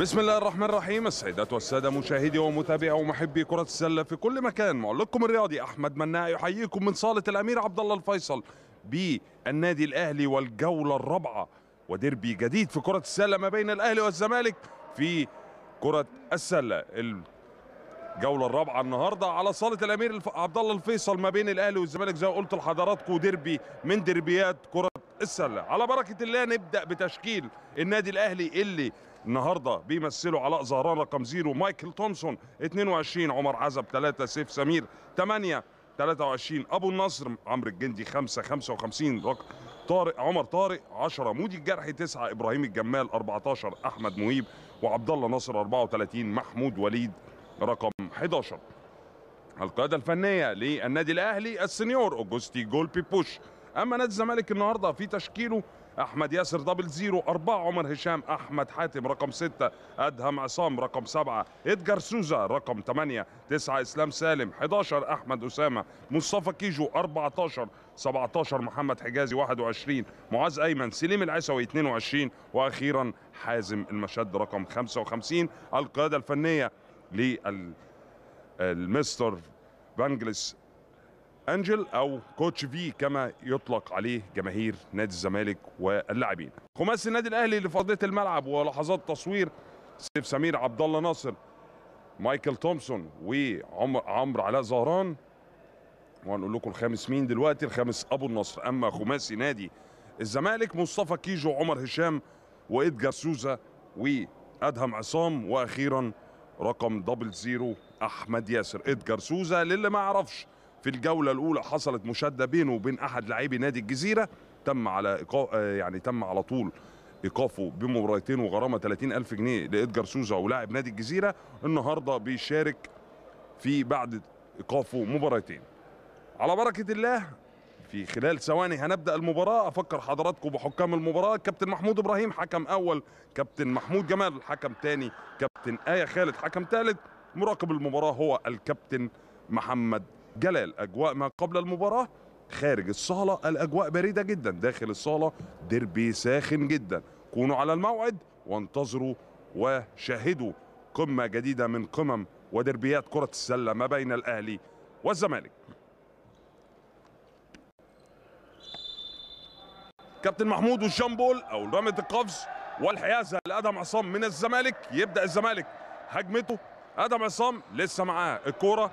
بسم الله الرحمن الرحيم. السيدات والسادة مشاهدي ومتابعي ومحبي كرة السلة في كل مكان معلقكم الرياضي أحمد مناع يحييكم من صالة الأمير عبد الله الفيصل بالنادي الأهلي والجولة الرابعة وديربي جديد في كرة السلة ما بين الأهلي والزمالك في كرة السلة. الجولة الرابعة النهاردة على صالة الأمير عبد الله الفيصل ما بين الأهلي والزمالك زي ما قلت لحضراتكم ديربي من ديربيات كرة السلة. على بركة الله نبدأ بتشكيل النادي الأهلي اللي النهارده بيمثلوا علاء زهران رقم zero مايكل تومسون 22 عمر عزب 3 سيف سمير 8 23 أبو النصر عمرو الجندي 5 55 رقم طارق عمر طارق 10 مودي الجرحي 9 إبراهيم الجمال 14 أحمد مهيب وعبد الله ناصر 34 محمود وليد رقم 11 القيادة الفنية للنادي الأهلي السنيور أوجوستي جول بيبوش. أما نادي الزمالك النهارده في تشكيله أحمد ياسر double zero أربعة عمر هشام أحمد حاتم رقم ستة أدهم عصام رقم سبعة ادجار سوزا رقم 8 9 إسلام سالم 11 أحمد أسامة مصطفى كيجو 14 17 محمد حجازي 21 معاذ أيمن سليم العسوي 22 وأخيرا حازم المشد رقم 55 القيادة الفنية لل المستر فانجلس أنجل أو كوتش في كما يطلق عليه جماهير نادي الزمالك واللاعبين. خماسي النادي الأهلي لفضيه الملعب ولحظات تصوير سيف سمير عبد الله ناصر مايكل تومسون وعمر عمرو علاء زهران. وهنقول لكم الخامس مين دلوقتي؟ الخامس أبو النصر. أما خماسي نادي الزمالك مصطفى كيجو عمر هشام وادجار سوزا وأدهم عصام وأخيرا رقم double zero أحمد ياسر. ادجار سوزا للي ما يعرفش في الجولة الأولى حصلت مشادة بينه وبين أحد لاعبي نادي الجزيرة تم على إيقا... آه يعني تم على طول إيقافه بمباراتين وغرامة 30 ألف جنيه لإدجار سوزا ولاعب نادي الجزيرة النهارده بيشارك في بعد إيقافه مباراتين. على بركة الله في خلال ثواني هنبدأ المباراة. أفكر حضراتكم بحكام المباراة. كابتن محمود إبراهيم حكم أول. كابتن محمود جمال حكم تاني. كابتن آية خالد حكم ثالث مراقب المباراة هو الكابتن محمد جلال أجواء ما قبل المباراة خارج الصالة. الأجواء بارده جدا داخل الصالة. ديربي ساخن جدا. كونوا على الموعد وانتظروا وشاهدوا قمة جديدة من قمم ودربيات كرة السلة ما بين الأهلي والزمالك. كابتن محمود والشامبول أو رمية القفز والحيازة لادم عصام من الزمالك. يبدأ الزمالك هجمته. آدم عصام لسه معاه الكورة.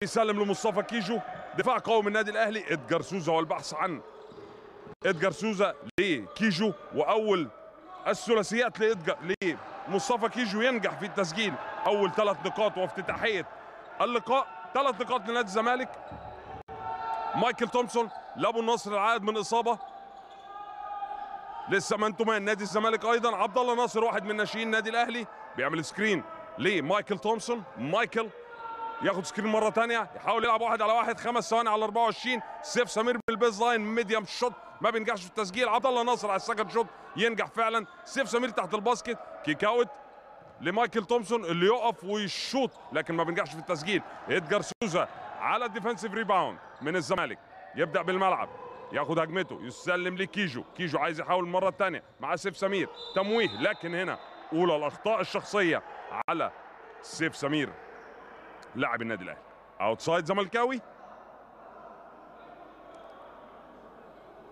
بيسلم لمصطفى كيجو دفاع قوي من النادي الأهلي إدجار سوزا والبحث عن إدجار سوزا لكيجو وأول الثلاثيات لإدجار لمصطفى كيجو ينجح في التسجيل. أول ثلاث نقاط وافتتاحية اللقاء ثلاث نقاط لنادي الزمالك. مايكل تومسون لأبو النصر العائد من إصابة لسه man to man نادي الزمالك أيضا عبد الله ناصر واحد من ناشئين النادي الأهلي. بيعمل screen لمايكل تومسون. مايكل ياخد screen مرة تانية يحاول يلعب واحد على واحد خمس ثواني على 24 سيف سمير بال baseline medium shoot ما بينجحش في التسجيل. عبد الله ناصر على ال second shoot ينجح فعلا. سيف سمير تحت ال basket kick out لمايكل تومسون اللي يقف ويشوط لكن ما بينجحش في التسجيل. ادجار سوزا على ال defensive rebound من الزمالك. يبدأ بالملعب ياخد هجمته يسلم لكيجو. كيجو عايز يحاول المره الثانية مع سيف سمير. تمويه لكن هنا أولى الأخطاء الشخصية على سيف سمير. لاعب النادي الأهلي. outside زملكاوي.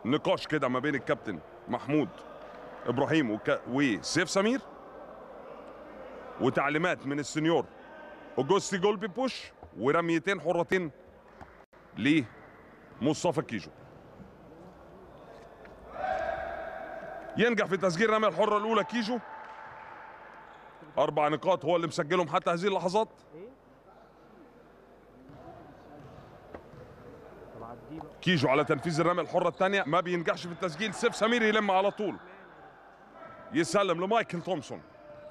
نقاش كده ما بين الكابتن محمود إبراهيم وك... وسيف سمير. وتعليمات من السنيور أوجوستي جولبي بوش ورميتين حرتين لمصطفى كيجو. ينجح في تسجيل رمي الحرة الأولى كيجو. أربع نقاط هو اللي مسجلهم حتى هذه اللحظات. كيجو على تنفيذ الرمية الحرة الثانية. ما بينجحش في التسجيل. سيف سمير يلم على طول. يسلم لمايكل تومسون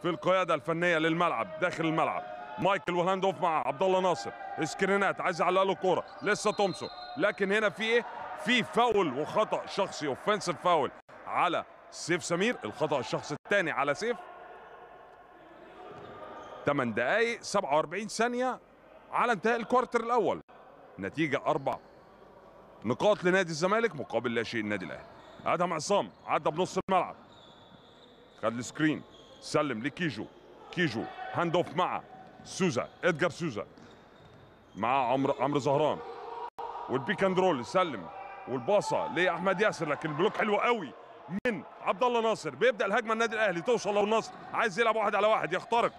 في القيادة الفنية للملعب داخل الملعب. مايكل وال hand off مع عبد الله ناصر. screenات عايز يعلق له كورة. لسه تومسون. لكن هنا في إيه؟ في فاول وخطأ شخصي offensive foul على سيف سمير. الخطأ الشخصي الثاني على سيف. 8 دقائق 47 ثانية على انتهاء ال quarter الأول. نتيجة أربع نقاط لنادي الزمالك مقابل لا شيء النادي الأهلي. ادهم عصام عدى بنص الملعب. خد ال screen. سلم لكيجو. كيجو hand off مع سوزا ادجار سوزا. مع عمرو عمرو زهران. وال pick and roll سلم. والباصة لأحمد ياسر لكن ال block حلو قوي. من عبد الله ناصر بيبدأ الهجمة النادي الأهلي توصل للنصر عايز يلعب واحد على واحد يخترق.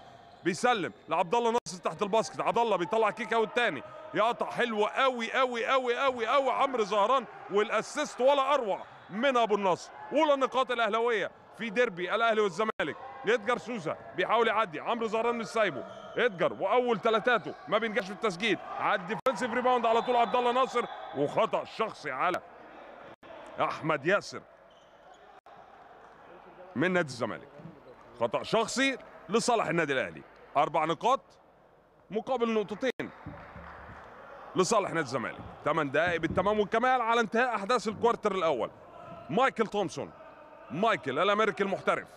بيسلم لعبد الله ناصر تحت ال basket. عبد الله بيطلع kick out تاني. يقطع حلو قوي قوي قوي قوي قوي. عمرو زهران وال assist ولا اروع من ابو النصر. اولى النقاط الاهلاويه في ديربي الاهلي والزمالك. ادجار سوزا بيحاول يعدي. عمرو زهران مش سايبه. ادجار واول ثلاثاته ما بينجحش في التسجيل. على ال defensive rebound على طول عبد الله ناصر. وخطأ شخصي على أحمد ياسر من نادي الزمالك. خطأ شخصي لصالح النادي الأهلي. أربع نقاط مقابل نقطتين لصالح نادي الزمالك. 8 دقائق بالتمام والكمال على انتهاء أحداث ال quarter الأول. مايكل تومسون مايكل الأمريكي المحترف.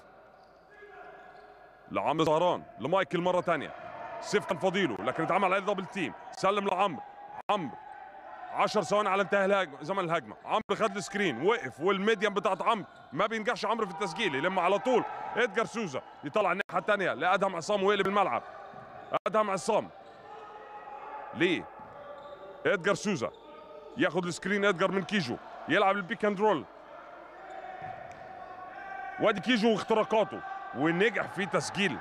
لعمرو زهران لمايكل مرة ثانية سيف كان فضيله لكن اتعمل عليه double team سلم لعمرو. عمرو 10 ثواني على انتهاء الهجمة زمن الهجمة. عمرو خد ال screen وقف وال medium بتاعت عمرو. ما بينجحش عمرو في التسجيل يلم على طول. ادجار سوزا يطلع الناحية الثانية لأدهم عصام ويقلب الملعب. أدهم عصام ليه ادجار سوزا ياخد ال screen ادجار من كيجو. يلعب ال pick and roll. وادي كيجو واختراقاته ونجح في تسجيل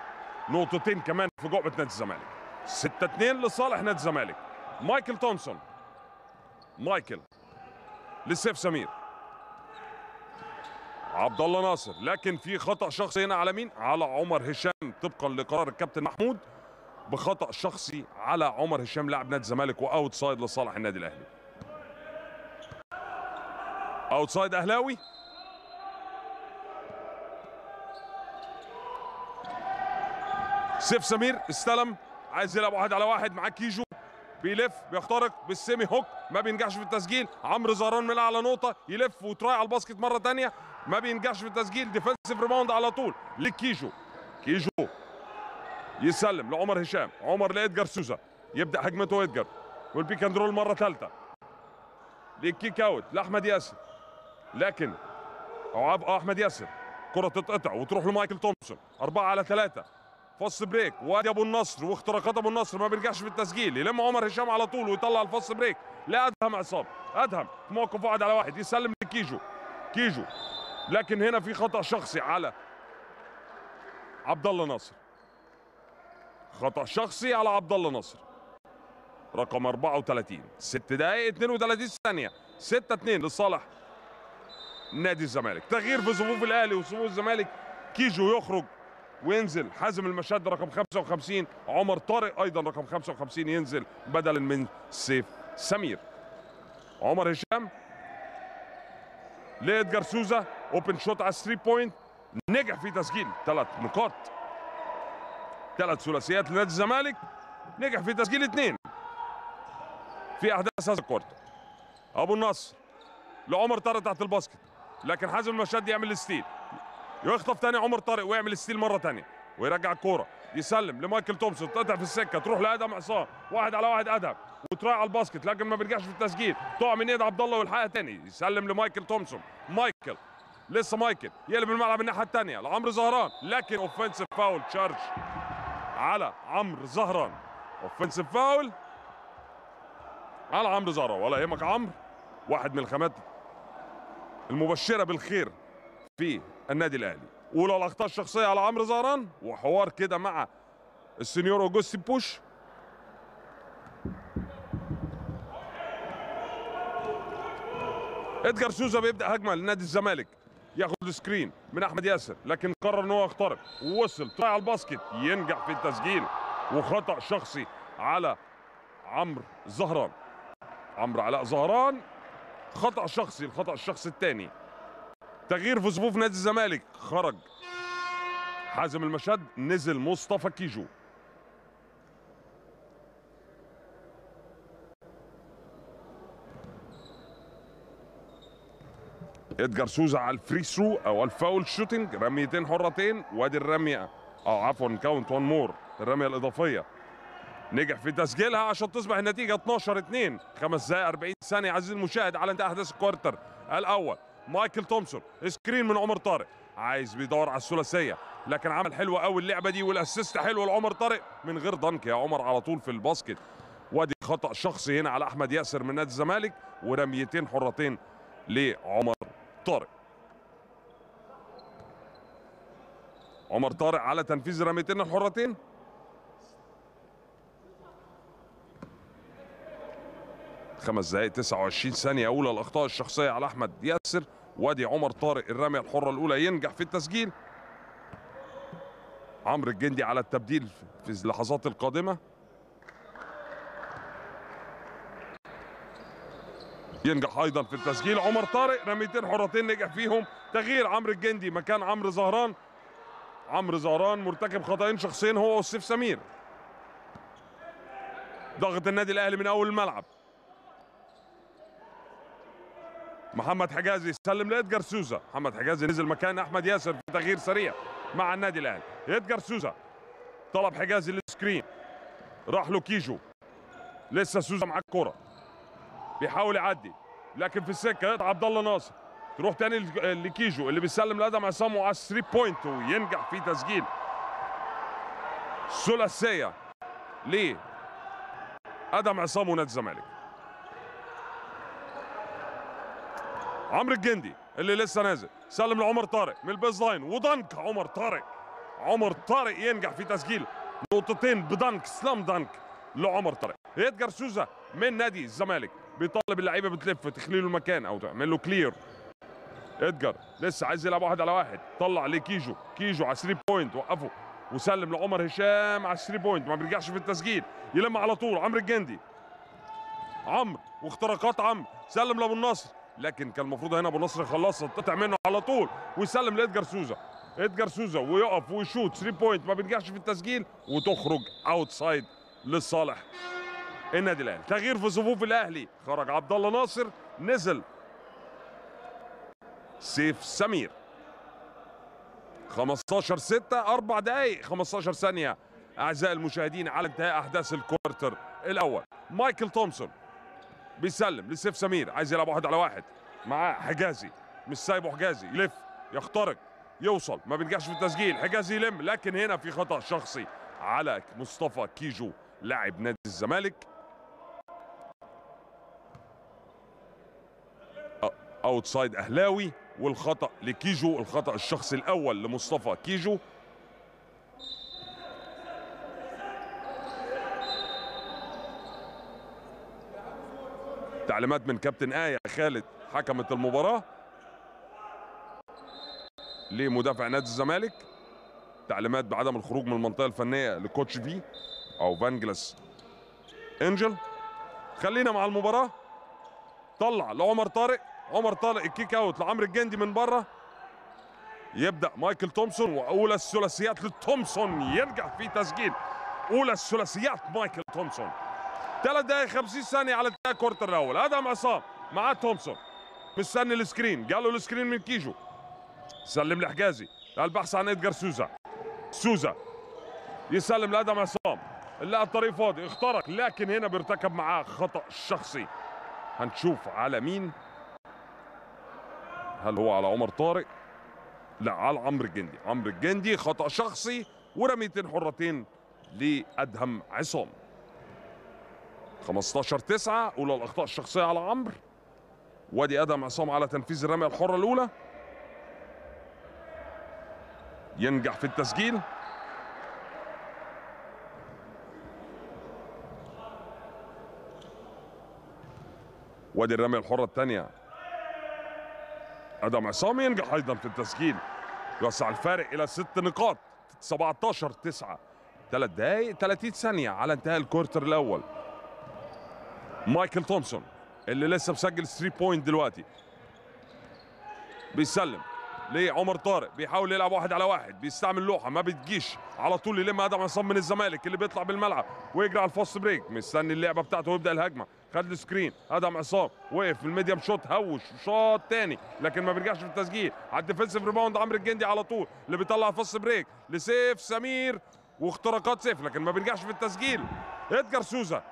نقطتين كمان في جعبة نادي الزمالك. 6 2 لصالح نادي الزمالك. مايكل تومسون مايكل لسيف سمير. عبد الله ناصر لكن في خطأ شخصي هنا على مين؟ على عمر هشام طبقا لقرار الكابتن محمود بخطأ شخصي على عمر هشام لاعب نادي الزمالك و outside لصالح النادي الأهلي. outside أهلاوي؟ سيف سمير استلم عايز يلعب واحد على واحد مع كيجو. بيلف بيخترق بال semi hook ما بينجحش في التسجيل. عمرو زهران من أعلى نقطة يلف و try على ال basket مرة ثانية ما بينجحش في التسجيل. defensive rebound على طول لكيجو. كيجو يسلم لعمر هشام. عمر لإدجار سوزا يبدأ هجمته إدجار. وال pick and roll مرة ثالثه لل kick out لأحمد ياسر. لكن أو أحمد ياسر كرة تتقطع وتروح لمايكل تومسون. 4 على 3 fast break. وادي أبو النصر واختراقات أبو النصر ما بينجحش في التسجيل. يلم عمر هشام على طول ويطلع ال fast break. لادهم عصام. أدهم. موقف واحد على واحد. يسلم لكيجو. كيجو. لكن هنا في خطأ شخصي على عبد الله ناصر. خطأ شخصي على عبد الله ناصر. رقم 34 6 دقائق 32 ثانية. 6 2 لصالح نادي الزمالك. تغيير في صفوف الأهلي وصفوف الزمالك. كيجو يخرج. وينزل. حازم المشاد رقم 55 عمر طارق أيضا رقم 55 ينزل بدلا من سيف سمير. عمر هشام. لادجار سوزا. open shot على 3 point نجح في تسجيل. ثلاث نقاط. ثلاث ثلاثيات لنادي الزمالك. نجح في تسجيل اثنين. في أحداث هذا ال quarter. أبو النصر لعمر طارق تحت ال basket. لكن حازم المشد يعمل ال steal. يخطف تاني عمر طارق ويعمل steal مرة تانية ويرجع الكورة يسلم لمايكل تومسون تقطع في السكة تروح لادم عصام واحد على واحد أدهم و try على ال basket لكن ما بيرجعش في التسجيل. تقع من ايد عبد الله والحقها تاني يسلم لمايكل تومسون. مايكل لسه مايكل يقلب الملعب الناحية الثانية لعمرو زهران لكن offensive foul charge على عمرو زهران. offensive foul على عمرو زهران ولا يهمك عمرو. واحد من الخامات المبشرة بالخير في النادي الأهلي. اولى الأخطاء الشخصية على عمرو زهران؟ وحوار كده مع السنيور أوجوستي بوش. ادجار سوزا بيبدأ هجمة لنادي الزمالك. ياخد screen من أحمد ياسر لكن قرر ان هو يخترق. ووصل طلع ال basket. ينجح في التسجيل. وخطأ شخصي على عمرو زهران. عمرو علاء زهران خطأ شخصي الخطأ الشخصي الثاني. تغيير في صفوف نادي الزمالك. خرج. حازم المشد نزل مصطفى كيجو. ادجار سوزا على ال free throw أو ال foul shooting رميتين حرتين. وادي الرمية. أو عفوا count one more. الرمية الإضافية. نجح في تسجيلها عشان تصبح النتيجة 12 2 خمس دقائق 40 ثانية. عزيزي المشاهد على انتهاء أحداث ال quarter الأول. مايكل تومسون screen من عمر طارق. عايز بيدور على الثلاثية لكن عمل حلوة قوي اللعبة دي وال assist حلو لعمر طارق. من غير dunk يا عمر على طول في ال basket. وادي خطأ شخصي هنا على أحمد ياسر من نادي الزمالك ورميتين حرتين لعمر طارق. عمر طارق على تنفيذ رميتين الحرتين. خمس دقائق 29 ثانية أولى الأخطاء الشخصية على أحمد ياسر. وادي عمر طارق الرمية الحرة الأولى ينجح في التسجيل. عمرو الجندي على التبديل في اللحظات القادمة. ينجح أيضا في التسجيل. عمر طارق رميتين حرتين نجح فيهم. تغيير عمرو الجندي مكان عمرو زهران. عمرو زهران مرتكب خطأين شخصيين هو والسيف سمير. ضغط النادي الأهلي من أول الملعب. محمد حجازي سلم لادجار سوزا. محمد حجازي نزل مكان أحمد ياسر في تغيير سريع مع النادي الأهلي. ادجار سوزا. طلب حجازي لل screen راح له كيجو. لسه سوزا مع الكرة. بيحاول يعدي. لكن في السكة يقطع عبد الله ناصر. تروح تاني لكيجو اللي بيسلم لادم عصام على 3 point وينجح في تسجيل. ثلاثية ليه؟ آدم عصام ونادي الزمالك. عمرو الجندي اللي لسه نازل سلم لعمر طارق من ال baseline و dunk عمر طارق. عمر طارق ينجح في تسجيل نقطتين ب dunk slam dunk لعمر طارق. ادجار سوزا من نادي الزمالك بيطالب اللعيبة بتلف تخلي له المكان أو تعمل له clear ادجار لسه عايز يلعب واحد على واحد. طلع لكيجو كيجو على 3 point وقفه. وسلم لعمر هشام على 3 point ما بيرجعش في التسجيل. يلم على طول عمرو الجندي. عمرو واختراقات عمرو. سلم لابو النصر. لكن كان المفروض هنا أبو النصر يخلصها تقطع منه على طول ويسلم لادجار سوزا. ادجار سوزا ويقف ويشوت 3 point ما بينجحش في التسجيل وتخرج outside لصالح النادي الأهلي. تغيير في صفوف الأهلي خرج عبد الله ناصر نزل سيف سمير. 15 6 4 دقائق 15 ثانية. أعزائي المشاهدين على انتهاء أحداث ال quarter الأول. مايكل تومسون. بيسلم لسيف سمير عايز يلعب واحد على واحد. معاه حجازي مش سايبه حجازي يلف يخترق يوصل ما بينجحش في التسجيل. حجازي يلم لكن هنا في خطأ شخصي على مصطفى كيجو لاعب نادي الزمالك. outside أهلاوي والخطأ لكيجو الخطأ الشخصي الأول لمصطفى كيجو. تعليمات من كابتن آية خالد حكمة المباراة. لمدافع نادي الزمالك تعليمات بعدم الخروج من المنطقة الفنية ل coach في أو فانجلس إنجل. خلينا مع المباراة. طلع لعمر طارق عمر طارق ال kick out لعمرو الجندي من بره. يبدأ مايكل تومسون وأولى الثلاثيات لتومسون ينجح في تسجيل. أولى الثلاثيات مايكل تومسون. ثلاث دقائق 50 ثانية على انتهاء الأول. أدم عصام مع تومسون. مستني ال screen. جاله ال screen من كيجو. سلم لحجازي البحث عن ادجار سوزا. سوزا. يسلم لادم عصام لقى الطريق فاضي. اخترق. لكن هنا بيرتكب معاه خطأ شخصي. هنشوف على مين. هل هو على عمر طارق؟ لا على عمرو الجندي. عمرو الجندي خطأ شخصي ورميتين حرتين لأدهم عصام. 15 9 أولى الأخطاء الشخصية على عمرو وادي آدم عصام على تنفيذ الرمية الحرة الأولى. ينجح في التسجيل. وادي الرمية الحرة الثانية. آدم عصام ينجح أيضا في التسجيل. يوسع الفارق إلى ست نقاط. 17 9 ثلاث دقائق 30 ثانية على انتهاء ال quarter الأول. مايكل تومسون اللي لسه مسجل 3 point دلوقتي. بيسلم لعمر طارق بيحاول يلعب واحد على واحد بيستعمل لوحة ما بتجيش. على طول يلم أدم عصام من الزمالك اللي بيطلع بالملعب ويجري على ال fast break. مستني اللعيبة بتاعته ويبدأ الهجمة. خد ال screen. أدم عصام وقف في ال medium shot هوش shot تاني لكن ما بيرجعش في التسجيل. على ال defensive rebound عمرو الجندي على طول اللي بيطلع ال fast break لسيف سمير واختراقات سيف لكن ما بيرجعش في التسجيل. ادجار سوزا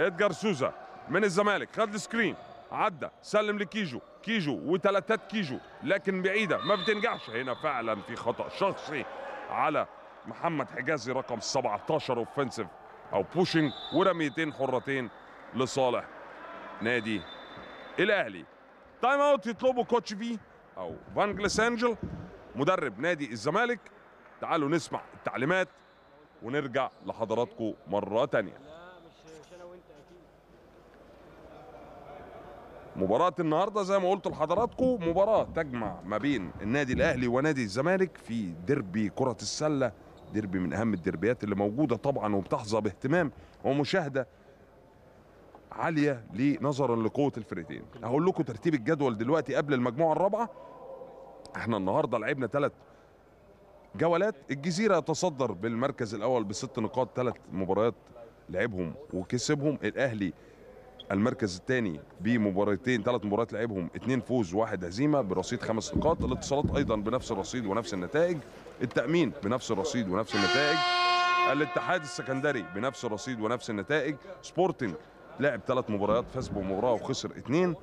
ادجار سوزا من الزمالك خد ال screen عدى سلم لكيجو. كيجو وثلاثات كيجو لكن بعيدة ما بتنجحش. هنا فعلا في خطأ شخصي على محمد حجازي رقم 17 offensive أو pushing ورميتين حرتين لصالح نادي الأهلي. time out يطلبه coach في أو فان جليسانجل مدرب نادي الزمالك. تعالوا نسمع التعليمات ونرجع لحضراتكم مرة تانية لا مش مش أنا وانت أكيد مباراة النهارده زي ما قلت لحضراتكم مباراة تجمع ما بين النادي الأهلي ونادي الزمالك في ديربي كرة السلة. ديربي من أهم الديربيات اللي موجودة طبعا وبتحظى باهتمام ومشاهدة عالية نظرا لقوة الفريقين. هقول لكم ترتيب الجدول دلوقتي قبل المجموعة الرابعة. إحنا النهارده لعبنا ثلاث جولات. الجزيرة يتصدر بالمركز الأول بست نقاط ثلاث مباريات لعبهم وكسبهم. الأهلي المركز الثاني بمباراتين ثلاث مباريات لعبهم اثنين فوز واحد هزيمة برصيد خمس نقاط. الاتصالات أيضا بنفس الرصيد ونفس النتائج. التأمين بنفس الرصيد ونفس النتائج. الاتحاد السكندري بنفس الرصيد ونفس النتائج. سبورتنج لعب ثلاث مباريات فاز بمباراة وخسر اثنين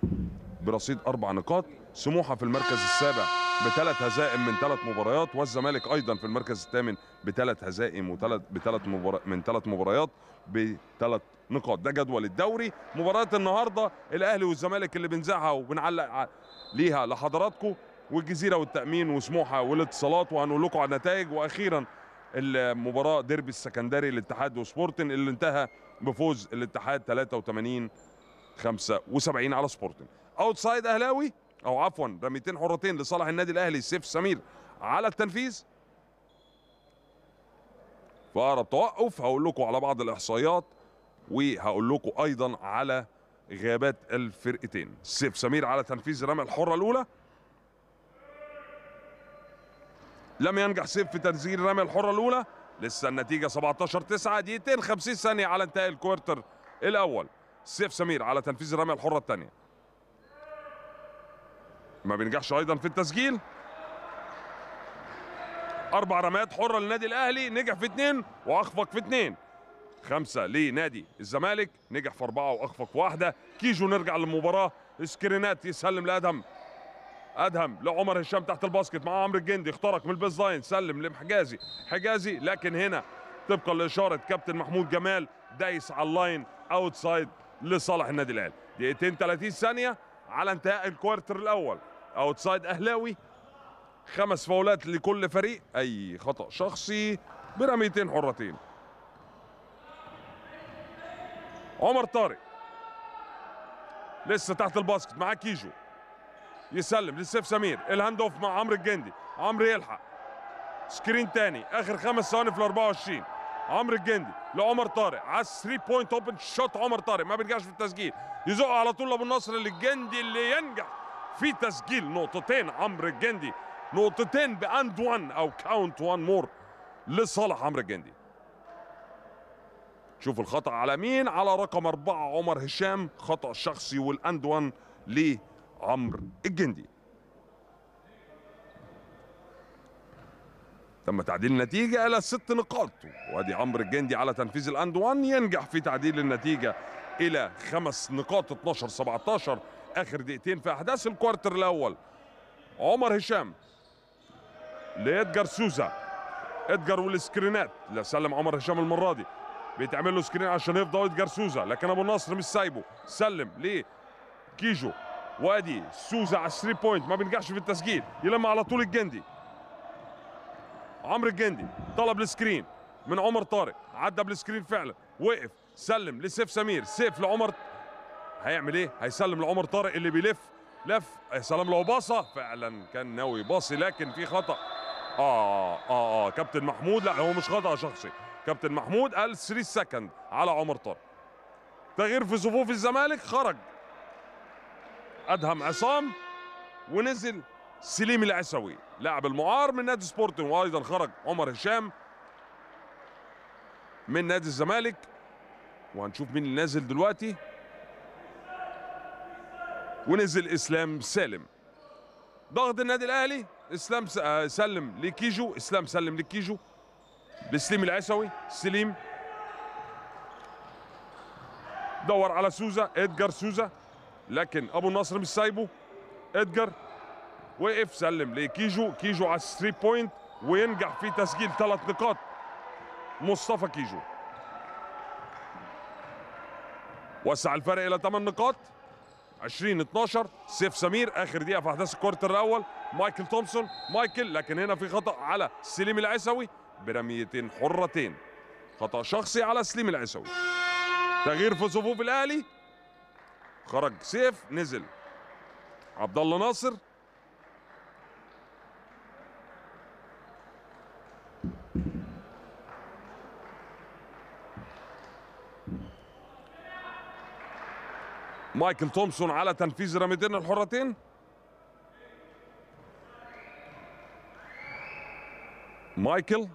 برصيد أربع نقاط. سموحة في المركز السابع بثلاث هزائم من ثلاث مباريات والزمالك أيضا في المركز الثامن بثلاث هزائم وثلاث بثلاث من ثلاث مباريات. بثلاث نقاط. ده جدول الدوري. مباراة النهارده الأهلي والزمالك اللي بنذاعها وبنعلق ليها لحضراتكم. والجزيرة والتأمين وسموحة والاتصالات وهنقول لكم على النتائج. وأخيرا المباراة ديربي السكندري الاتحاد وسبورتن اللي انتهى بفوز الاتحاد 83 75 على سبورتن. أوتسايد أهلاوي أو عفوا رميتين حرتين لصالح النادي الأهلي سيف سمير. على التنفيذ في اقرب توقف. هقول لكم على بعض الإحصائيات وهقول لكم أيضا على غيابات الفرقتين. سيف سمير على تنفيذ الرميه الحرة الأولى. لم ينجح سيف في تنزيل الرميه الحرة الأولى. لسه النتيجة 17 9 دقيقتين 50 ثانية على انتهاء ال quarter الأول. سيف سمير على تنفيذ الرميه الحرة الثانية. ما بينجحش أيضا في التسجيل. أربع رميات حرة للنادي الأهلي نجح في اثنين وأخفق في اثنين خمسة لنادي الزمالك نجح في أربعة وأخفق في واحدة. كيجو نرجع للمباراة. سكرينات يسلم لأدهم. أدهم لعمر هشام تحت ال basket مع عمرو الجندي اخترق من ال base line سلم لحجازي حجازي لكن هنا طبقا لإشارة كابتن محمود جمال دايس على ال line outside لصالح النادي الأهلي. دقيقتين 30 ثانية على انتهاء ال quarter الأول. outside أهلاوي خمس فاولات لكل فريق أي خطأ شخصي برميتين حرتين. عمر طارق لسه تحت ال basket معاه كيجو. يسلم لسيف سمير ال hand off مع عمرو الجندي. عمرو يلحق. screen تاني آخر خمس ثواني في ال 24 عمرو الجندي لعمر طارق. على 3 point open shot عمر طارق ما بينجحش في التسجيل. يزق على طول أبو النصر للجندي اللي ينجح في تسجيل نقطتين. عمرو الجندي نقطتين ب and 1 أو count 1 more لصالح عمرو الجندي شوف الخطأ على مين؟ على رقم أربعة عمر هشام خطأ شخصي وال and one لعمرو الجندي. تم تعديل النتيجة إلى ست نقاط وأدي عمرو الجندي على تنفيذ ال and one ينجح في تعديل النتيجة إلى خمس نقاط 12 17 آخر دقيقتين في أحداث ال quarter الأول. عمر هشام لإدجار سوزا. إدجار والسكرينات. لا سلم عمر هشام المرة دي بيتعمل له screen عشان يفضل ادجار سوزا. لكن أبو النصر مش سايبه. سلم ليه كيجو. وادي سوزا على 3 point ما بينجحش في التسجيل. يلم على طول الجندي. عمرو الجندي طلب ال screen من عمر طارق. عدى بال screen فعلا. وقف. سلم لسيف سمير. سيف لعمر. هيعمل إيه؟ هيسلم لعمر طارق اللي بيلف. لف. سلام لو باصه فعلا كان ناوي باصي لكن في خطأ. آه آه آه كابتن محمود لا هو مش خطا شخصي. كابتن محمود قال 3 second على عمر طارق. تغيير في صفوف الزمالك خرج. أدهم عصام ونزل سليم العسوي. لاعب المعار من نادي سبورتنج وأيضا خرج عمر هشام من نادي الزمالك. وهنشوف مين اللي نازل دلوقتي. ونزل إسلام سالم. ضغط النادي الأهلي. اسلام آه، سلم لكيجو اسلام سلم لكيجو. لسليم العسوي سليم. دور على سوزا ادجار سوزا. لكن أبو النصر مش سايبه ادجر وقف سلم لكيجو. كيجو على ال three point وينجح في تسجيل ثلاث نقاط. مصطفى كيجو. وسع الفرق إلى 8 نقاط. 20 12 سيف سمير آخر دقيقة في أحداث ال quarter الأول. مايكل تومسون مايكل لكن هنا في خطأ على سليم العيسوي برميتين حرتين. خطأ شخصي على سليم العيسوي. تغيير في صفوف الأهلي. خرج سيف نزل. عبد الله ناصر مايكل تومسون على تنفيذ رميتين الحرتين. مايكل.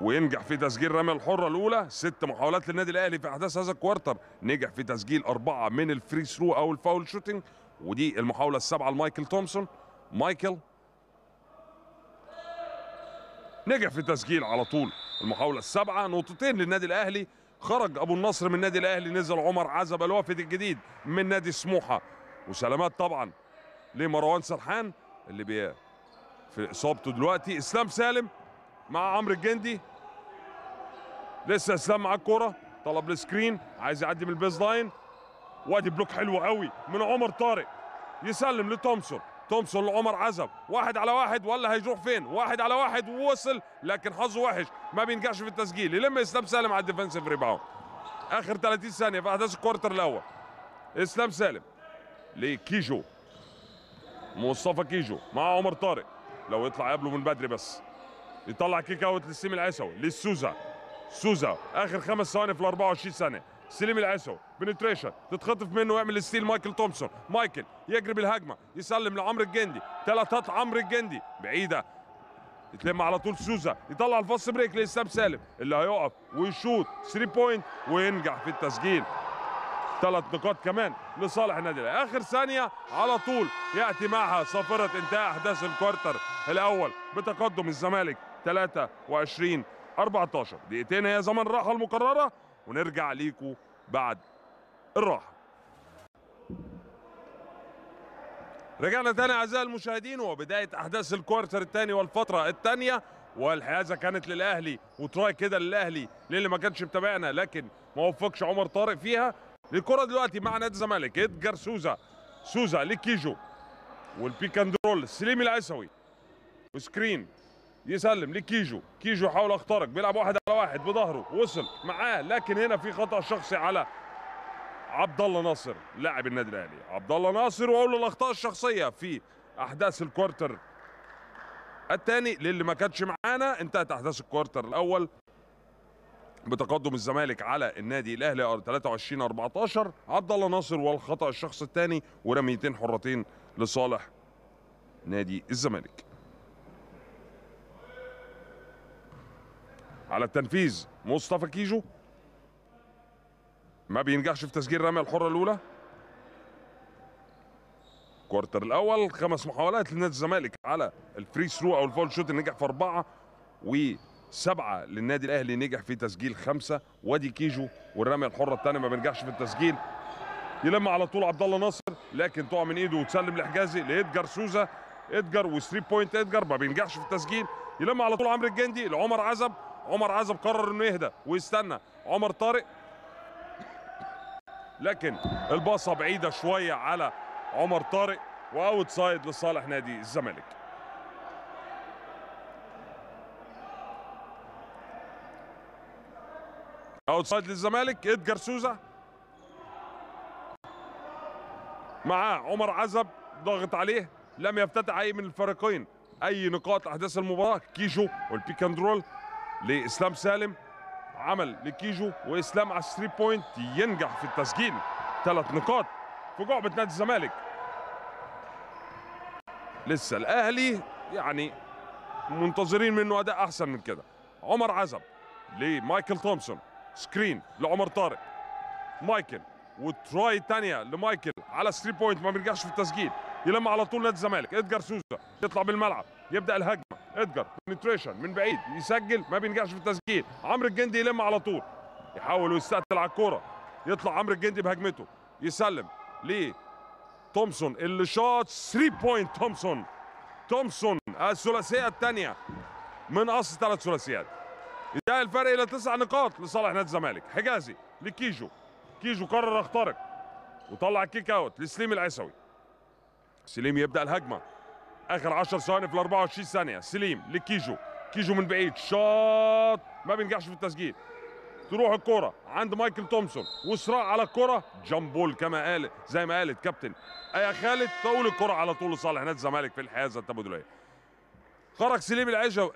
وينجح في تسجيل الرمية الحرة الأولى. ست محاولات للنادي الأهلي في أحداث هذا ال quarter. نجح في تسجيل أربعة من ال free throw أو ال foul shooting ودي المحاولة السابعة لمايكل تومسون. مايكل. نجح في تسجيل على طول المحاولة السابعة. نقطتين للنادي الأهلي. خرج أبو النصر من النادي الأهلي نزل عمر عزب الوافد الجديد من نادي سموحة. وسلامات طبعا لمروان سرحان اللي بي في إصابته دلوقتي. إسلام سالم مع عمرو الجندي. لسه إسلام مع الكوره طلب ال screen عايز يعدي من ال base line وادي block حلو قوي من عمر طارق يسلم لتومسون. تومسون لعمر عزب. واحد على واحد ولا هيروح فين؟ واحد على واحد ووصل لكن حظه وحش. ما بينجحش في التسجيل. يلم إسلام سالم على ال defensive rebound. آخر 30 ثانية في أحداث ال quarter الأول. إسلام سالم لكيجو. مصطفى كيجو مع عمر طارق. لو يطلع قبله من بدري بس. يطلع kick out لسليم العيسوي للسوزا سوزا آخر خمس ثواني في ال 24 ثانية. سليم العيسوي penetration تتخطف منه ويعمل ال steal مايكل تومسون. مايكل يجري بالهجمه يسلم لعمرو الجندي. ثلاثات عمرو الجندي بعيدة. يتلم على طول سوزا يطلع ال fast break لإسلام سالم اللي هيقف ويشوط 3 point وينجح في التسجيل. ثلاث نقاط كمان لصالح النادي الاهلي آخر ثانية على طول ياتي معها صافرة انتهاء أحداث ال quarter الأول بتقدم الزمالك 23 14 دقيقتين هي زمن الراحه المقررة. ونرجع ليكم بعد الراحة. رجعنا تاني أعزائي المشاهدين وبدايه أحداث ال quarter الثاني والفترة الثانية والحيازة كانت للأهلي و try كده للأهلي للي ما كانش متابعنا لكن ما وفقش عمر طارق فيها. الكرة دلوقتي مع نادي الزمالك إدجار سوزا سوزا لكيجو وال pick and roll سليم العيسوي و screen. يسلم لكيجو كيجو. يحاول يخترق بيلعب واحد على واحد بظهره. وصل. معاه. لكن هنا في خطأ شخصي على عبد الله ناصر لاعب النادي الأهلي. عبد الله ناصر وأولى الأخطاء الشخصية في أحداث الكوارتر الثاني. للي ما كانش معانا انتهت أحداث الكوارتر الأول بتقدم الزمالك على النادي الأهلي. 23 14 عبد الله ناصر والخطأ الشخص الثاني. ورميتين حرتين لصالح نادي الزمالك. على التنفيذ. مصطفى كيجو. ما بينجحش في تسجيل الرمية الحرة الأولى. ال quarter الأول خمس محاولات لنادي الزمالك على ال free throw أو ال foul shot نجح في أربعة وسبعة للنادي الأهلي نجح في تسجيل خمسة. وادي كيجو والرمية الحرة الثانية ما بينجحش في التسجيل. يلم على طول عبد الله ناصر لكن تقع من إيده وتسلم لحجازي لإدجار سوزا. إدجار و three point إدجار ما بينجحش في التسجيل. يلم على طول عمرو الجندي لعمر عزب. عمر عزب قرر إنه يهدى ويستنى. عمر طارق. لكن الباصة بعيدة شوية على عمر طارق و outside لصالح نادي الزمالك. outside للزمالك ادجار سوزا. معاه عمر عزب ضاغط عليه لم يفتتح أي من الفريقين أي نقاط احداث المباراة. كيجو وال pick and roll. لإسلام سالم. عمل لكيجو وإسلام على ال three point. ينجح في التسجيل. ثلاث نقاط في جعبة نادي الزمالك. لسه الأهلي يعني منتظرين منه أداء أحسن من كده. عمر عزب لمايكل تومسون. screen لعمر طارق. مايكل و try تانية لمايكل على 3 point. ما بيرجعش في التسجيل. يلم على طول نادي الزمالك. ادجار سوزا يطلع بالملعب. يبدأ الهجمة. ادجار penetration من بعيد. يسجل. ما بينجحش في التسجيل. عمرو الجندي يلم على طول. يحاول ويستقتل على الكورة. يطلع عمرو الجندي بهجمته. يسلم. ليه تومسون. اللي شاط. 3 point تومسون. تومسون. الثلاثية الثانية. من أصل ثلاث ثلاثيات. ينتهي الفرق إلى تسع نقاط لصالح نادي الزمالك. حجازي. لكيجو. كيجو قرر يخترق. وطلع kick out لسليم العيسوي. سليم يبدأ الهجمة. آخر 10 ثواني في ال 24 ثانية. سليم لكيجو كيجو. من بعيد. شاط. ما بينجحش في التسجيل. تروح الكرة عند مايكل تومسون. وصراع على الكرة jump ball كما قال زي ما قالت كابتن. آية خالد؟ تقول الكرة على طول لصالح نادي الزمالك في الحيازة التبادلية. خرج سليم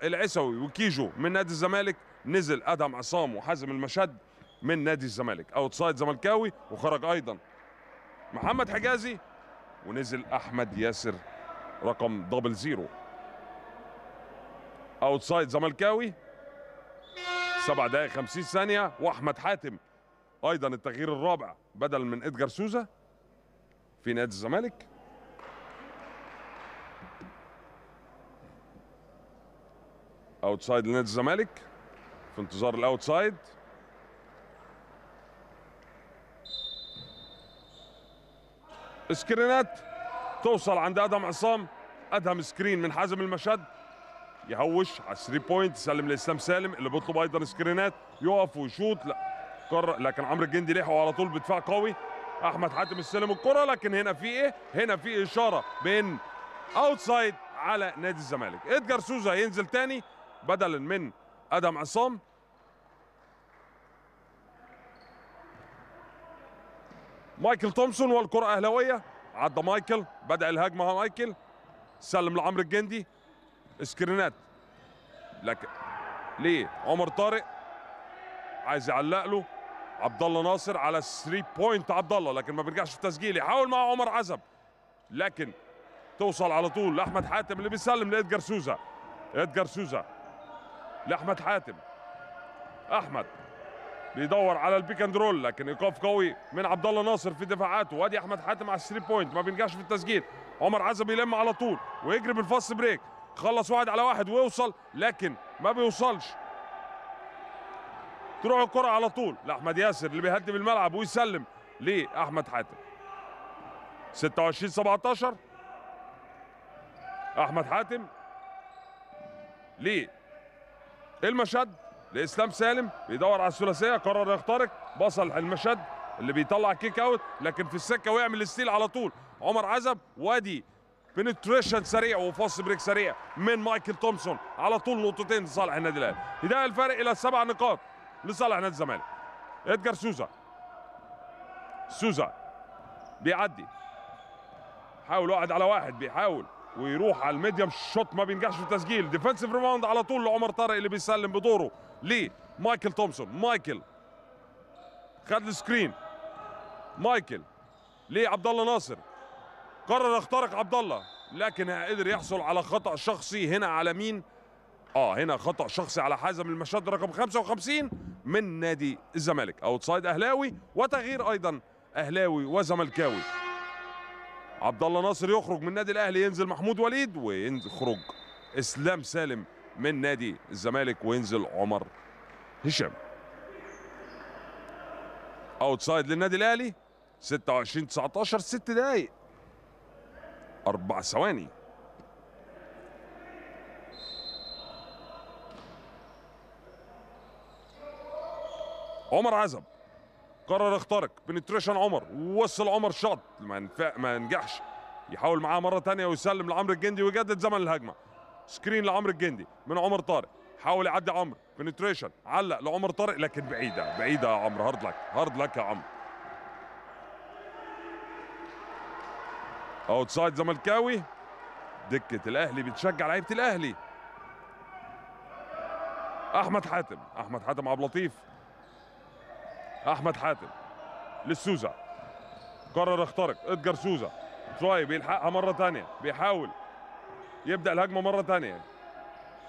العيسوي وكيجو من نادي الزمالك. نزل أدهم عصام وحازم المشد من نادي الزمالك. outside زملكاوي وخرج أيضا. محمد حجازي ونزل أحمد ياسر رقم double zero outside زملكاوي. سبع دقائق 50 ثانية. وأحمد حاتم أيضا التغيير الرابع بدل من ادجار سوزا في نادي الزمالك. outside لنادي الزمالك في انتظار ال outside. سكرينات. توصل عند ادهم عصام. أدهم screen من حازم المشد يهوش على 3 point يسلم لإسلام سالم اللي بيطلب أيضا سكرينات. يقف ويشوط لا قرر لكن عمرو الجندي لحقه على طول بدفاع قوي. أحمد حاتم استلم الكرة لكن هنا في إيه؟ هنا في إشارة بين outside على نادي الزمالك. ادجار سوزا ينزل تاني بدلا من أدهم عصام. مايكل تومسون والكرة أهلاوية. عدى مايكل بدأ الهجمه مايكل سلم لعمرو الجندي سكرينات. لكن ليه عمر طارق عايز يعلق له. عبد الله ناصر على 3 point عبد الله لكن ما بيرجعش في التسجيل يحاول مع عمر عزب لكن توصل على طول لأحمد حاتم اللي بيسلم لإدجار سوزا. إدجار سوزا لأحمد حاتم. أحمد بيدور على ال pick and roll لكن ايقاف قوي من عبد الله ناصر في دفاعاته. وادي احمد حاتم على 3 point ما بينجحش في التسجيل. عمر عزب يلم على طول ويجري بال fast break. خلص واحد على واحد ويوصل لكن ما بيوصلش. تروح الكرة على طول لأحمد ياسر اللي بيهدي بالملعب ويسلم لأحمد حاتم. 26 17 أحمد حاتم ليه المشد لإسلام سالم بيدور على الثلاثية قرر يخترق بص للمشد اللي بيطلع kick out لكن في السكة ويعمل ال steal على طول. عمر عزب وادي penetration سريع و fast break سريع من مايكل تومسون. على طول نقطتين لصالح النادي الأهلي. يضيق الفارق إلى سبع نقاط لصالح نادي الزمالك. ادجار سوزا. سوزا بيعدي. حاول واحد على واحد بيحاول ويروح على ال medium shot ما بينجحش في التسجيل. defensive rebound على طول لعمر طارق اللي بيسلم بدوره. ليه مايكل تومسون. مايكل. خد ال screen. مايكل. ليه عبد الله ناصر. قرر يخترق عبد الله لكن قدر يحصل على خطأ شخصي هنا على مين؟ آه هنا خطأ شخصي على حازم المشد رقم 55 من نادي الزمالك. outside أهلاوي وتغيير أيضا أهلاوي وزملكاوي. عبد الله ناصر يخرج من نادي الأهلي ينزل محمود وليد ويخرج إسلام سالم. من نادي الزمالك وينزل عمر هشام. اوتسايد للنادي الأهلي 26 19 6 دقايق. أربع ثواني. عمر عزب قرر يخترق. penetration عمر ووصل عمر شاط. ما ما نجحش. يحاول معاه مرة تانية ويسلم لعمرو الجندي ويجدد زمن الهجمة. screen لعمرو الجندي من عمر طارق. حاول يعدي عمرو penetration علق لعمر طارق لكن بعيدة. بعيدة يا عمرو hard luck. hard luck يا عمرو outside زملكاوي. دكة الأهلي بتشجع لعيبة الأهلي. أحمد حاتم. أحمد حاتم عبد اللطيف. أحمد حاتم. للسوزا قرر يخترق. ادجار سوزا. try بيلحقها مرة تانية بيحاول. يبدأ الهجمة مرة تانية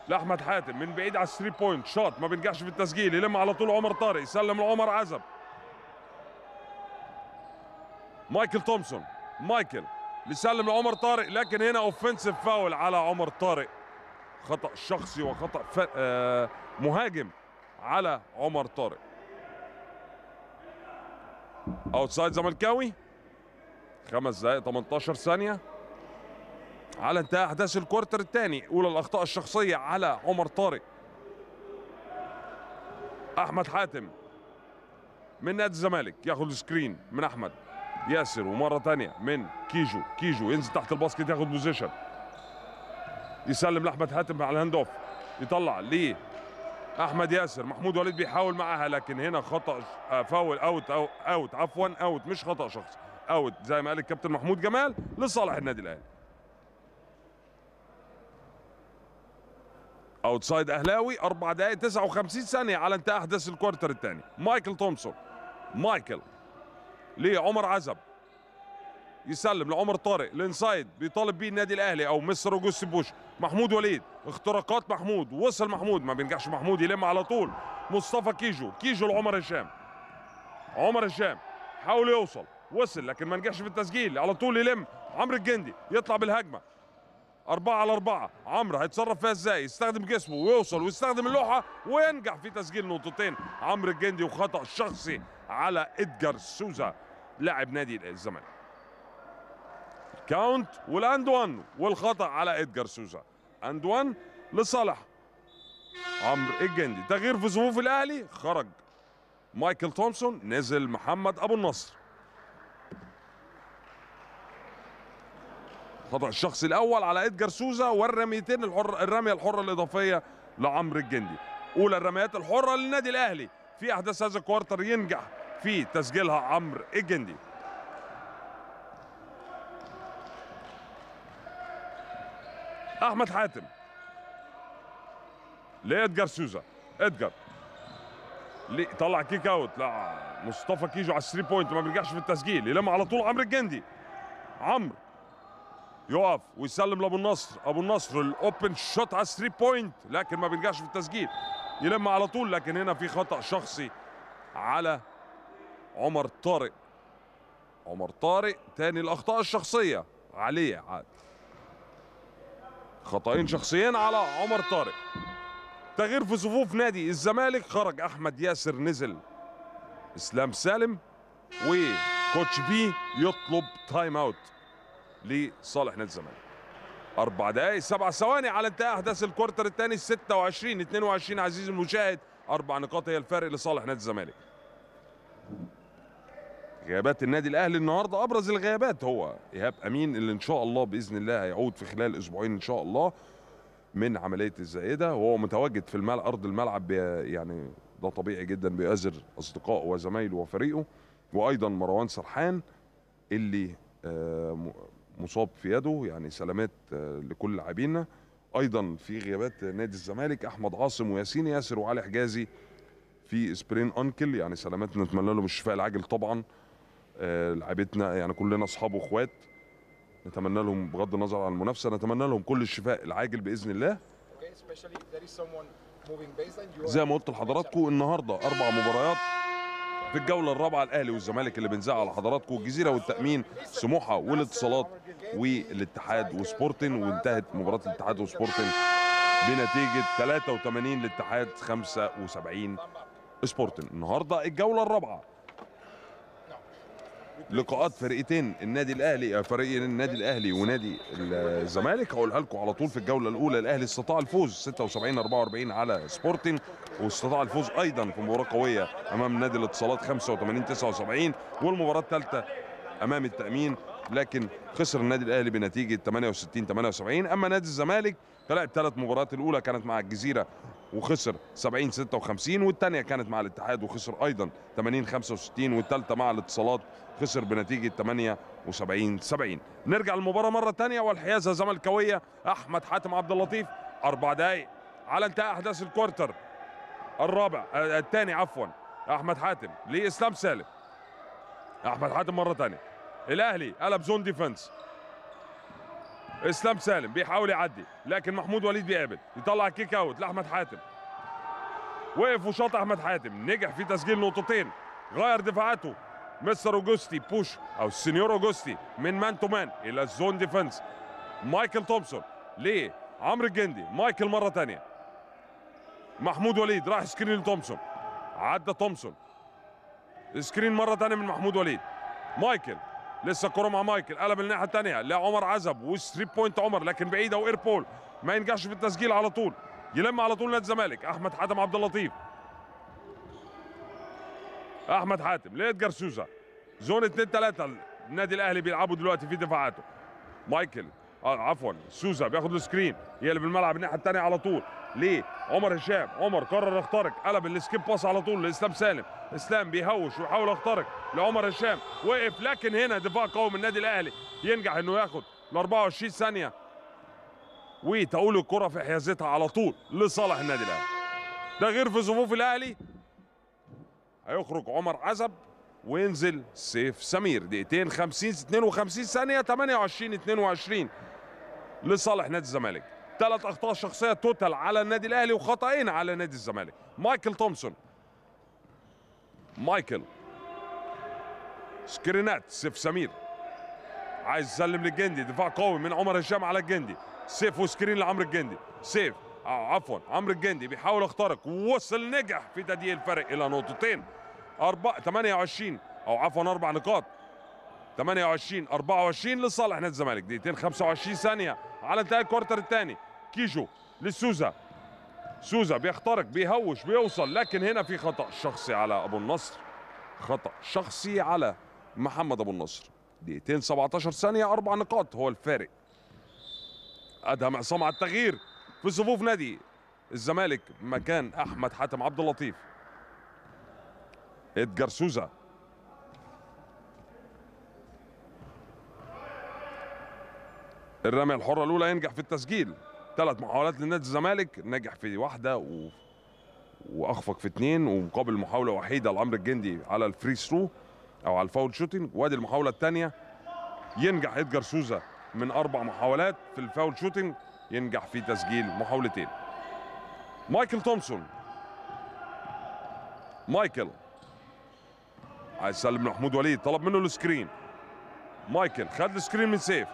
لأحمد حاتم من بعيد على ال three point. shot ما بينجحش في التسجيل. يلم على طول عمر طارق. يسلم لعمر عزب. مايكل تومسون. مايكل يسلم لعمر طارق لكن هنا offensive foul على عمر طارق. خطأ شخصي وخطأ ف... آه مهاجم على عمر طارق. outside زملكاوي. خمس دقائق 18 ثانية. على انتهاء أحداث ال quarter الثاني. أولى الأخطاء الشخصية على عمر طارق. أحمد حاتم من نادي الزمالك ياخد screen من أحمد. ياسر ومرة تانية من كيجو. كيجو ينزل تحت ال basket ياخد position. يسلم لأحمد حاتم على ال hand off. يطلع ليه أحمد ياسر. محمود وليد بيحاول معاها لكن هنا خطأ آه، foul out out. عفوا out. مش خطأ شخصي out. زي ما قال الكابتن محمود جمال لصالح النادي الأهلي. outside اهلاوي 4 دقائق 59 ثانية على انتهاء أحداث ال quarter الثاني. مايكل تومسون. مايكل. لعمر عزب. يسلم لعمر طارق. ال inside. بيطالب بيه النادي الأهلي أو مستر اوجوست بوش. محمود وليد. اختراقات محمود. وصل محمود. ما بينجحش محمود. يلم على طول. مصطفى كيجو. كيجو لعمر هشام. عمر هشام. حاول يوصل. وصل لكن ما نجحش في التسجيل. على طول يلم. عمرو الجندي. يطلع بالهجمة. أربعة على أربعة. عمرو هيتصرف فيها إزاي؟ يستخدم جسمه ويوصل ويستخدم اللوحة وينجح في تسجيل نقطتين. عمرو الجندي وخطأ شخصي على إدجار سوزا لاعب نادي الزمالك. count وال and one والخطأ على إدجار سوزا. and one لصالح. عمرو الجندي. تغيير في صفوف الأهلي؟ خرج مايكل تومسون نزل محمد أبو النصر. خطأ الشخصي الأول على إدجار سوزا والرميتين الحر الرمية الحرة الإضافية لعمرو الجندي. أولى الرميات الحرة للنادي الأهلي. في أحداث هذا الكوارتر ينجح في تسجيلها عمرو الجندي. أحمد حاتم. لإدجار سوزا. إدجار. ليه طلع kick out لا مصطفى كيجو على ال three point ما بينجحش في التسجيل. يلم على طول عمرو الجندي. عمرو. يقف ويسلم لأبو النصر. أبو النصر ال open shot على 3 point لكن ما بينجحش في التسجيل. يلم على طول لكن هنا في خطأ شخصي على عمر طارق. عمر طارق تاني الأخطاء الشخصية. عليه عاد. خطأين شخصيين على عمر طارق. تغيير في صفوف نادي الزمالك. خرج أحمد ياسر نزل إسلام سالم و coach بي يطلب time out لصالح نادي الزمالك. أربع دقايق سبع ثواني على انتهاء أحداث ال quarter الثاني 26 22 عزيزي المشاهد أربع نقاط هي الفارق لصالح نادي الزمالك. غيابات النادي الأهلي النهاردة أبرز الغيابات هو إيهاب أمين اللي إن شاء الله بإذن الله هيعود في خلال أسبوعين إن شاء الله من عملية الزائدة. وهو متواجد في الملعب أرض الملعب يعني ده طبيعي جدا بيؤازر أصدقائه وزمايله وفريقه. وأيضا مروان سرحان اللي آه، مصاب في يده يعني سلامات آه، لكل لاعبينا. أيضا في غيابات نادي الزمالك أحمد عاصم وياسين ياسر وعلي حجازي في سبرين أنكل. يعني سلامات نتمنى لهم الشفاء العاجل طبعا. آه، لعيبتنا يعني كلنا أصحاب وإخوات. نتمنى لهم بغض النظر عن المنافسة نتمنى لهم كل الشفاء العاجل بإذن الله. زي ما قلت لحضراتكم النهارده أربع مباريات. في الجولة الرابعة الأهلي والزمالك اللي بنذاع على حضراتكم. الجزيرة والتأمين سموحة والاتصالات والاتحاد وسبورتن. وانتهت مباراة الاتحاد وسبورتن بنتيجة 83 للاتحاد 75 سبورتن. النهارده الجولة الرابعة. لقاءات فرقتين النادي الأهلي فريق النادي الأهلي ونادي الزمالك. هقولها لكم على طول في الجولة الأولى الأهلي استطاع الفوز 76 44 على سبورتنج واستطاع الفوز أيضا في مباراة قوية أمام نادي الاتصالات 85 79 والمباراة الثالثة أمام التأمين لكن خسر النادي الأهلي بنتيجة 68 78 أما نادي الزمالك فلعب ثلاث مباريات الأولى كانت مع الجزيرة وخسر 70 56 والثانيه كانت مع الاتحاد وخسر أيضا 80 65 والثالثه مع الاتصالات خسر بنتيجة 78 70 نرجع للمباراة مرة ثانية والحيازه زملكاوية أحمد حاتم عبد اللطيف. أربع دقائق على انتهاء أحداث ال quarter. الرابع آه، الثاني عفوا أحمد حاتم لإسلام سالم. أحمد حاتم مرة ثانية الأهلي قلب zone defense. اسلام سالم بيحاول يعدي لكن محمود وليد بيقابل. يطلع kick out لأحمد حاتم. وقف وشاط أحمد حاتم. نجح في تسجيل نقطتين. غير دفاعاته. مستر أوجوستي بوش أو السنيور أوجوستي من man to man إلى ال zone defense. مايكل تومسون ليه؟ عمرو الجندي. مايكل مرة تانية. محمود وليد راح screen لتومسون. عدى تومسون. screen مرة تانية من محمود وليد. مايكل. لسه الكرة مع مايكل. قلب الناحية الثانية لعمر عزب. و three point عمر. لكن بعيدة و airball ما ينجحش في التسجيل على طول. يلم على طول نادي الزمالك. أحمد حاتم عبد اللطيف. أحمد حاتم. لادجار سوزا zone 2 3 النادي الأهلي بيلعبوا دلوقتي في دفاعاته. مايكل. عفوا. سوزا بياخد ال screen يقلب الملعب الناحية الثانية على طول. ليه؟ عمر هشام عمر قرر يخترق. قلب ال skip pass على طول لإسلام سالم. إسلام بيهوش ويحاول يخترق لعمر هشام. وقف. لكن هنا دفاع قوي من النادي الأهلي. ينجح إنه ياخد ال 24 ثانية. وتؤول الكرة في حيازتها على طول لصالح النادي الأهلي. تغيير في صفوف الأهلي. هيخرج عمر عزب وينزل سيف سمير. دقيقتين 50 52 ثانية 28 22 لصالح نادي الزمالك. ثلاث أخطاء شخصية total على النادي الأهلي وخطأين على نادي الزمالك. مايكل تومسون. مايكل. سكرينات سيف سمير. عايز يسلم للجندي دفاع قوي من عمر هشام على الجندي. سيف و screen لعمرو الجندي. سيف آه عفوا عمرو الجندي بيحاول يخترق. ووصل نجح في تضييق الفرق إلى نقطتين. أربعة 28 أو عفوا أربع نقاط. 28 24 لصالح نادي الزمالك. دقيقتين 25 ثانية. على انتهاء الكوارتر الثاني كيجو لسوزا. سوزا بيخترق بيهوش بيوصل لكن هنا في خطأ شخصي على أبو النصر. خطأ شخصي على محمد أبو النصر. دقيقتين 17 ثانية أربع نقاط. هو الفارق. أدهم عصام على التغيير. في صفوف نادي الزمالك مكان أحمد حاتم عبد اللطيف. إدجار سوزا. الرمية الحرة الأولى ينجح في التسجيل. ثلاث محاولات لنادي الزمالك نجح في واحدة و... وأخفق في اثنين ومقابل محاولة وحيدة لعمرو الجندي على ال free throw أو على ال foul shooting وادي المحاولة الثانية ينجح إدجار سوزا من أربع محاولات في ال foul shooting ينجح في تسجيل محاولتين. مايكل تومسون. مايكل. عايز يسلم لمحمود وليد طلب منه ال screen. مايكل خد ال screen من سيف.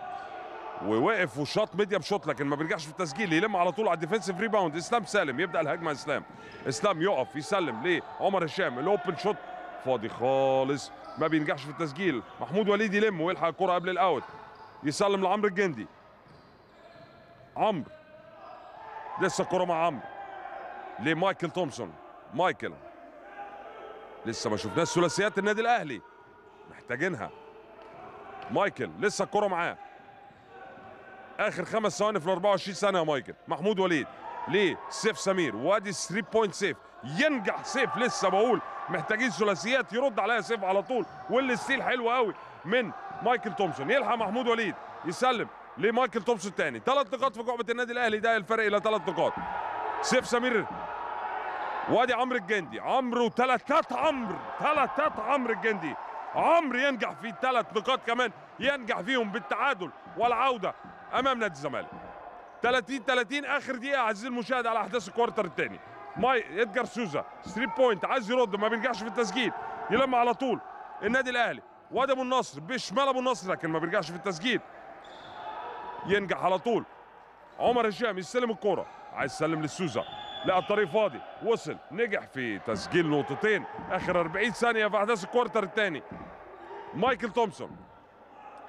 ووقف وشاط medium shoot لكن ما بيرجعش في التسجيل يلم على طول على ال defensive rebound إسلام سالم يبدأ الهجمة. إسلام إسلام يقف يسلم. ليه؟ عمر هشام ال open shot فاضي خالص ما بينجحش في التسجيل. محمود وليد يلم ويلحق الكرة قبل ال out. يسلم لعمرو الجندي. عمرو. لسه الكرة مع عمرو. لمايكل تومسون. مايكل. لسه ما شفناش ثلاثيات النادي الأهلي. محتاجينها. مايكل لسه الكرة معاه. آخر خمس ثواني في ال 24 ثانية يا مايكل. محمود وليد. ليه؟ سيف سمير. وادي 3 point سيف ينجح سيف. لسه بقول محتاجين ثلاثيات. يرد عليها سيف على طول. وال steal حلو قوي. من مايكل تومسون. يلحق محمود وليد. يسلم لمايكل تومسون تاني ثلاث نقاط في جعبة النادي الأهلي. ده الفرق إلى ثلاث نقاط. سيف سمير. وادي عمرو الجندي. عمرو ثلاثات عمرو. ثلاثات عمرو الجندي. عمرو ينجح في ثلاث نقاط كمان. ينجح فيهم بالتعادل والعودة أمام نادي الزمالك. 30 30 آخر دقيقة عزيزي المشاهد على أحداث ال quarter الثاني. ماي ادجار سوزا 3 point عايز يرد ما بينجحش في التسجيل. يلم على طول النادي الأهلي. وادي أبو النصر بشمال أبو النصر لكن ما بيرجعش في التسجيل. ينجح على طول عمر هشام يستلم الكورة. عايز يسلم للسوزا لقى الطريق فاضي وصل نجح في تسجيل نقطتين. آخر 40 ثانية في أحداث ال quarter الثاني. مايكل تومسون.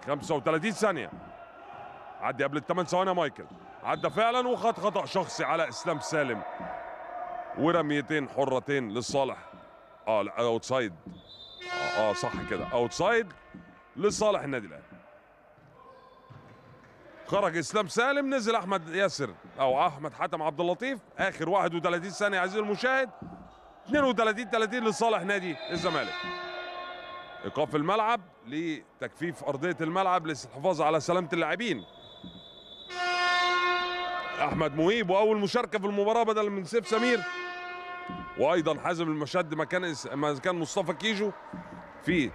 35 ثانية. عدي قبل الثمان ثواني مايكل. عدى فعلا وخد خطأ شخصي على إسلام سالم. ورميتين حرتين لصالح. آه لا out side آه, آه صح كده. out side لصالح النادي الأهلي. خرج إسلام سالم نزل أحمد ياسر أو أحمد حاتم عبد اللطيف. آخر 31 ثانية عزيزي المشاهد. 32 30 لصالح نادي الزمالك. إيقاف الملعب. لتجفيف أرضية الملعب للحفاظ على سلامة اللاعبين. أحمد مهيب وأول مشاركة في المباراة بدل من سيف سمير. وأيضا حازم المشد مكان مكان مصطفى كيجو في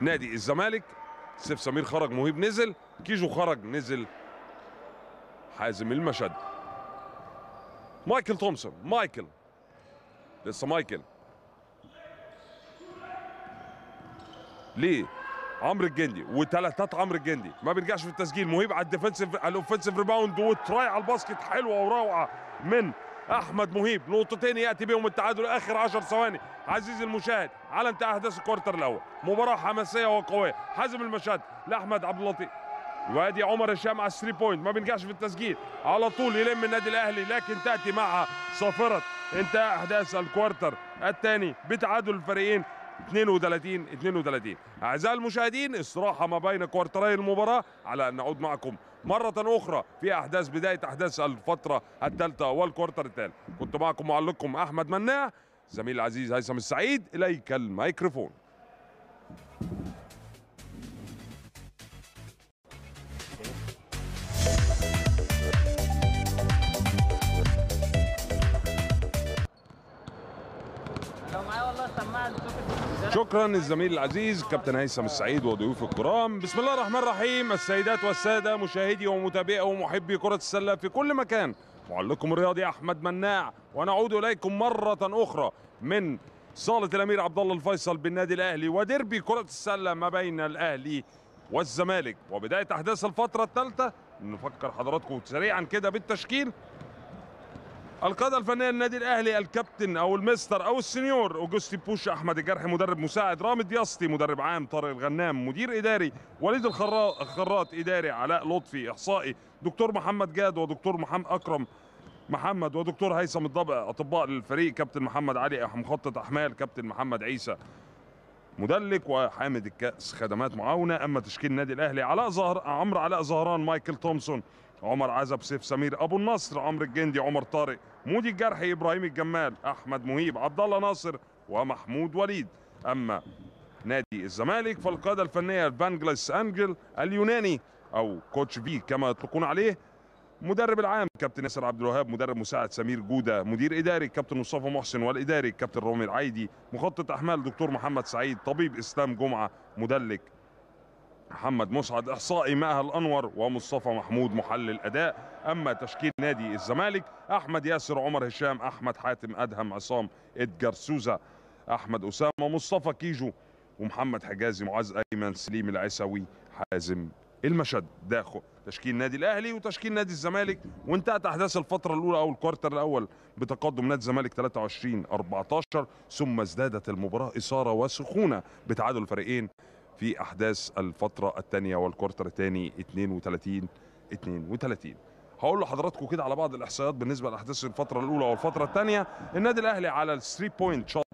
نادي الزمالك. سيف سمير خرج مهيب نزل كيجو خرج نزل حازم المشد. مايكل تومسون مايكل. لسه مايكل. ليه؟ عمرو الجندي وثلاثات عمرو الجندي. ما بيرجعش في التسجيل. مهيب على ال defensive على ال offensive rebound و try على ال basket حلوة وروعة من أحمد مهيب. نقطتين يأتي بهم التعادل آخر 10 ثواني. عزيزي المشاهد على انتهاء احداث ال quarter الأول. مباراة حماسية وقوية. حازم المشد لأحمد عبد اللطيف. وادي عمر هشام على ال three point. ما بينجحش في التسجيل. على طول يلم النادي الأهلي لكن تأتي معها صافرة انتهاء أحداث ال quarter الثاني بتعادل الفريقين 32 32 أعزائي المشاهدين استراحة ما بين كوارتري المباراة على أن نعود معكم مرة أخرى في أحداث بداية أحداث الفترة الثالثة وال quarter الثالث كنت معكم معلقكم أحمد مناع زميل العزيز هيثم السعيد إليك الميكروفون. لو معايا والله سماعه شكرا الزميل العزيز كابتن هيثم السعيد وضيوف الكرام. بسم الله الرحمن الرحيم. السيدات والسادة مشاهدي ومتابعي ومحبي كرة السلة في كل مكان. معلقكم الرياضي أحمد مناع ونعود إليكم مرة أخرى من صالة الأمير عبد الله الفيصل بالنادي الأهلي وديربي كرة السلة ما بين الأهلي والزمالك. وبداية أحداث الفترة الثالثة نفكر حضراتكم سريعا كده بالتشكيل. القادة الفنية للنادي الأهلي الكابتن أو المستر أو السنيور اوجستي بوش أحمد الجرحي مدرب مساعد رامي دياسطي مدرب عام طارق الغنام مدير إداري وليد الخرا- الخراط إداري علاء لطفي إحصائي دكتور محمد جاد ودكتور محمد أكرم محمد ودكتور هيثم الضبع أطباء للفريق كابتن محمد علي مخطط أحمال كابتن محمد عيسى مدلك وحامد الكأس. خدمات معاونة أما تشكيل النادي الأهلي علاء زهر عمرو علاء زهران مايكل تومسون عمر عزب سيف سمير أبو النصر عمرو الجندي عمر طارق مودي الجرحي إبراهيم الجمال أحمد مهيب عبد الله ناصر ومحمود وليد. أما نادي الزمالك فالقادة الفنية لفانجليس أنجلو اليوناني أو coach V كما يطلقون عليه مدرب العام كابتن ياسر عبد الوهاب مدرب مساعد سمير جودة مدير إداري كابتن مصطفى محسن والإداري كابتن رامي العايدي مخطط أحمال دكتور محمد سعيد طبيب إسلام جمعة مدلك محمد مسعد إحصائي ماهر الانور ومصطفى محمود محلل أداء. أما تشكيل نادي الزمالك أحمد ياسر عمر هشام أحمد حاتم أدهم عصام ادجار سوزا أحمد أسامة مصطفى كيجو ومحمد حجازي معاذ أيمن سليم العيسوي حازم المشد. ده تشكيل نادي الأهلي وتشكيل نادي الزمالك وانتهت أحداث الفترة الأولى أو الكوارتر الأول بتقدم نادي الزمالك 23 14 ثم ازدادت المباراة إثارة وسخونة بتعادل الفريقين في أحداث الفترة الثانية وال quarter الثاني 32 32 هقول لحضراتكم كده على بعض الإحصائيات بالنسبة لأحداث الفترة الأولى والفترة الثانية. النادي الأهلي على ال three point shoot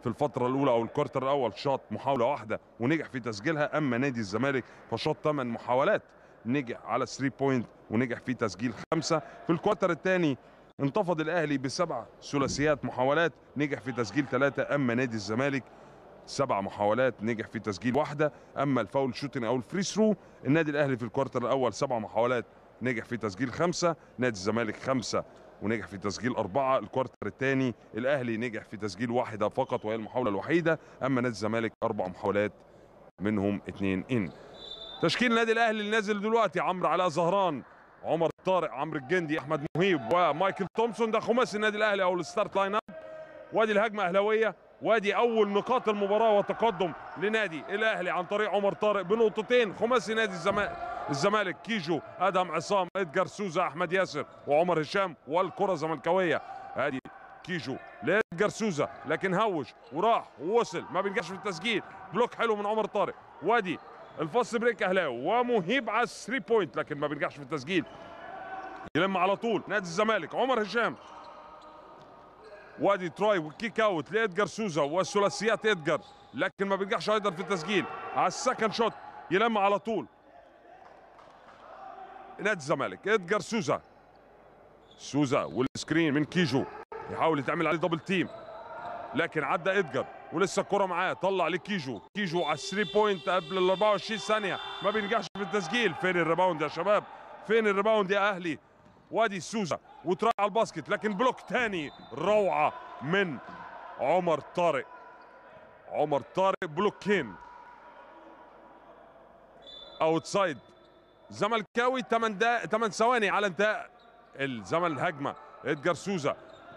في الفترة الأولى أو ال quarter الأول شاط محاولة واحدة ونجح في تسجيلها. أما نادي الزمالك فشاط 8 محاولات نجح على 3 point ونجح في تسجيل خمسة. في ال quarter الثاني انتفض الأهلي بسبع ثلاثيات محاولات نجح في تسجيل ثلاثة. أما نادي الزمالك سبع محاولات نجح في تسجيل واحدة. أما ال foul shooting أو ال free throw النادي الأهلي في ال quarter الأول سبع محاولات نجح في تسجيل خمسة نادي الزمالك خمسة ونجح في تسجيل أربعة ال quarter الثاني الأهلي نجح في تسجيل واحدة فقط وهي المحاولة الوحيدة. أما نادي الزمالك أربع محاولات منهم اثنين in. تشكيل النادي الأهلي اللي نازل دلوقتي عمرو علاء زهران عمر طارق عمرو الجندي أحمد مهيب ومايكل تومسون ده خماسي النادي الأهلي أو ال start line up وادي الهجمة أهلاوية. وادي أول نقاط المباراة وتقدم لنادي الأهلي عن طريق عمر طارق بنقطتين. خماسي نادي الزمالك الزمالك كيجو آدهم عصام ادجار سوزا أحمد ياسر وعمر هشام والكرة زملكاوية. ادي كيجو لادجار سوزا لكن هوش وراح ووصل ما بينجحش في التسجيل. block حلو من عمر طارق. وادي ال fast break أهلاوي ومهيب على 3 point لكن ما بينجحش في التسجيل. يلم على طول نادي الزمالك عمر هشام وادي try و kick out لادجار سوزا والثلاثيات ادجار لكن ما بينجحش أيضا في التسجيل. على ال second shot يلم على طول. نادي الزمالك ادجار سوزا. سوزا وال screen من كيجو يحاول يتعمل عليه double team لكن عدى ادجار ولسه الكره معاه طلع لكيجو. كيجو على 3 point قبل ال 24 ثانية. ما بينجحش في التسجيل. فين ال rebound يا شباب؟ فين ال rebound يا أهلي؟ وادي سوزا و try على ال basket لكن block تاني روعة من عمر طارق. عمر طارق blocking. outside. زملكاوي 8 دقائق 8 ثواني على انتهاء الزمن الهجمة. ادجار سوزا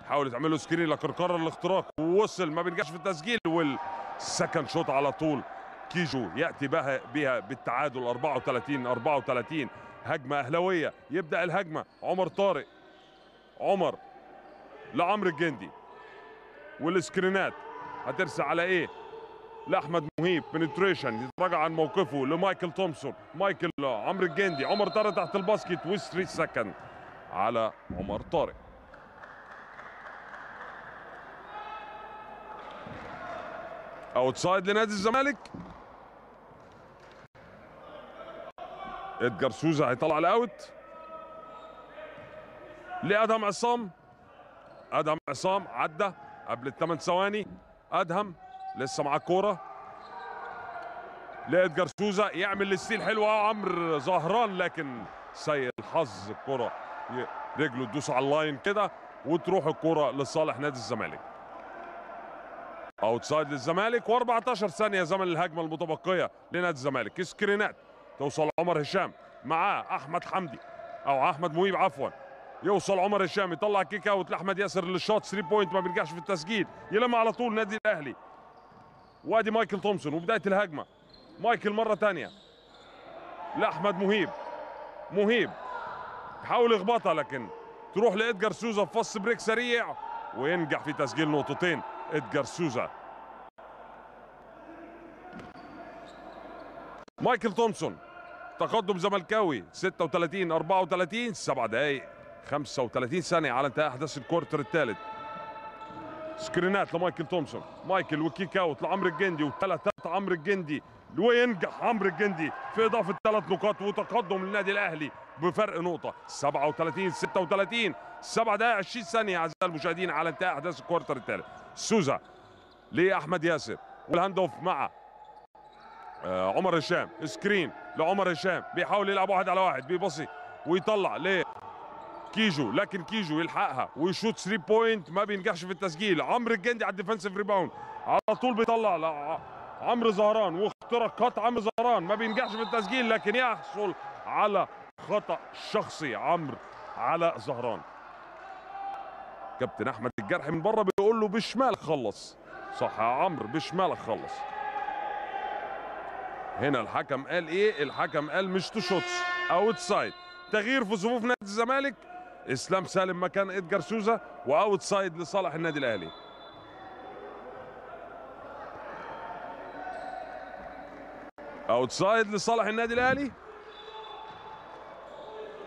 حاول تعمل له screen لكن قرر الاختراق ووصل ما بينجحش في التسجيل وال second shot على طول. كيجو يأتي بها بها بالتعادل 34 34 هجمة أهلاوية. يبدأ الهجمة. عمر طارق. عمر لعمرو الجندي. وال screen ات. هترسى على إيه؟ لأحمد مهيب penetration يتراجع عن موقفه لمايكل تومسون. مايكل عمرو الجندي. عمر طارق تحت ال basket. و3 second على عمر طارق. outside لنادي الزمالك. ادجار سوزا هيطلع ال out. لأدهم عصام. أدهم عصام عدى قبل الثمان ثواني. أدهم لسه معاه الكوره لادجار سوزا يعمل ال steal حلو. أوي عمرو زهران لكن سيء الحظ الكره ي- رجله تدوس على ال line كده وتروح الكرة لصالح نادي الزمالك. outside للزمالك. و14 ثانية زمن الهجمة المتبقية لنادي الزمالك. screen ات توصل عمر هشام معاه أحمد حمدي أو أحمد مهيب عفوا. يوصل عمر هشام يطلع kick out لأحمد ياسر لل shoot 3 point ما بيرجعش في التسجيل. يلم على طول نادي الأهلي. وادي مايكل تومسون وبداية الهجمة. مايكل مرة ثانية لأحمد مهيب مهيب يحاول يخبطها لكن تروح لادجار سوزا في fast break سريع. وينجح في تسجيل نقطتين. ادجار سوزا مايكل تومسون تقدم زملكاوي 36 34 7 دقائق 35 ثانية على انتهاء أحداث ال quarter الثالث. screen ات لمايكل تومسون. مايكل و kick out لعمرو الجندي وثلاث عمرو الجندي وينجح عمرو الجندي؟ في إضافة ثلاث نقاط وتقدم للنادي الأهلي بفرق نقطة. 37 36 7 دقائق 20 ثانية أعزائي المشاهدين على انتهاء أحداث ال quarter الثالث. سوزا لأحمد ياسر وال hand off مع عمر هشام screen لعمر هشام بيحاول يلعب واحد على واحد بيبصي ويطلع ل كيجو لكن كيجو يلحقها ويشوت 3 point ما بينجحش في التسجيل. عمرو الجندي على ال defensive rebound على طول بيطلع عمرو زهران واختراقات عمرو زهران ما بينجحش في التسجيل لكن يحصل على خطأ شخصي. عمرو على زهران. كابتن أحمد الجرح من بره بيقول له بشمالك خلص. صح يا عمرو بشمالك خلص. هنا الحكم قال إيه؟ الحكم قال مش two shots outside تغيير في صفوف نادي الزمالك. إسلام سالم مكان إدجار سوزا و outside لصالح النادي الأهلي. outside لصالح النادي الأهلي.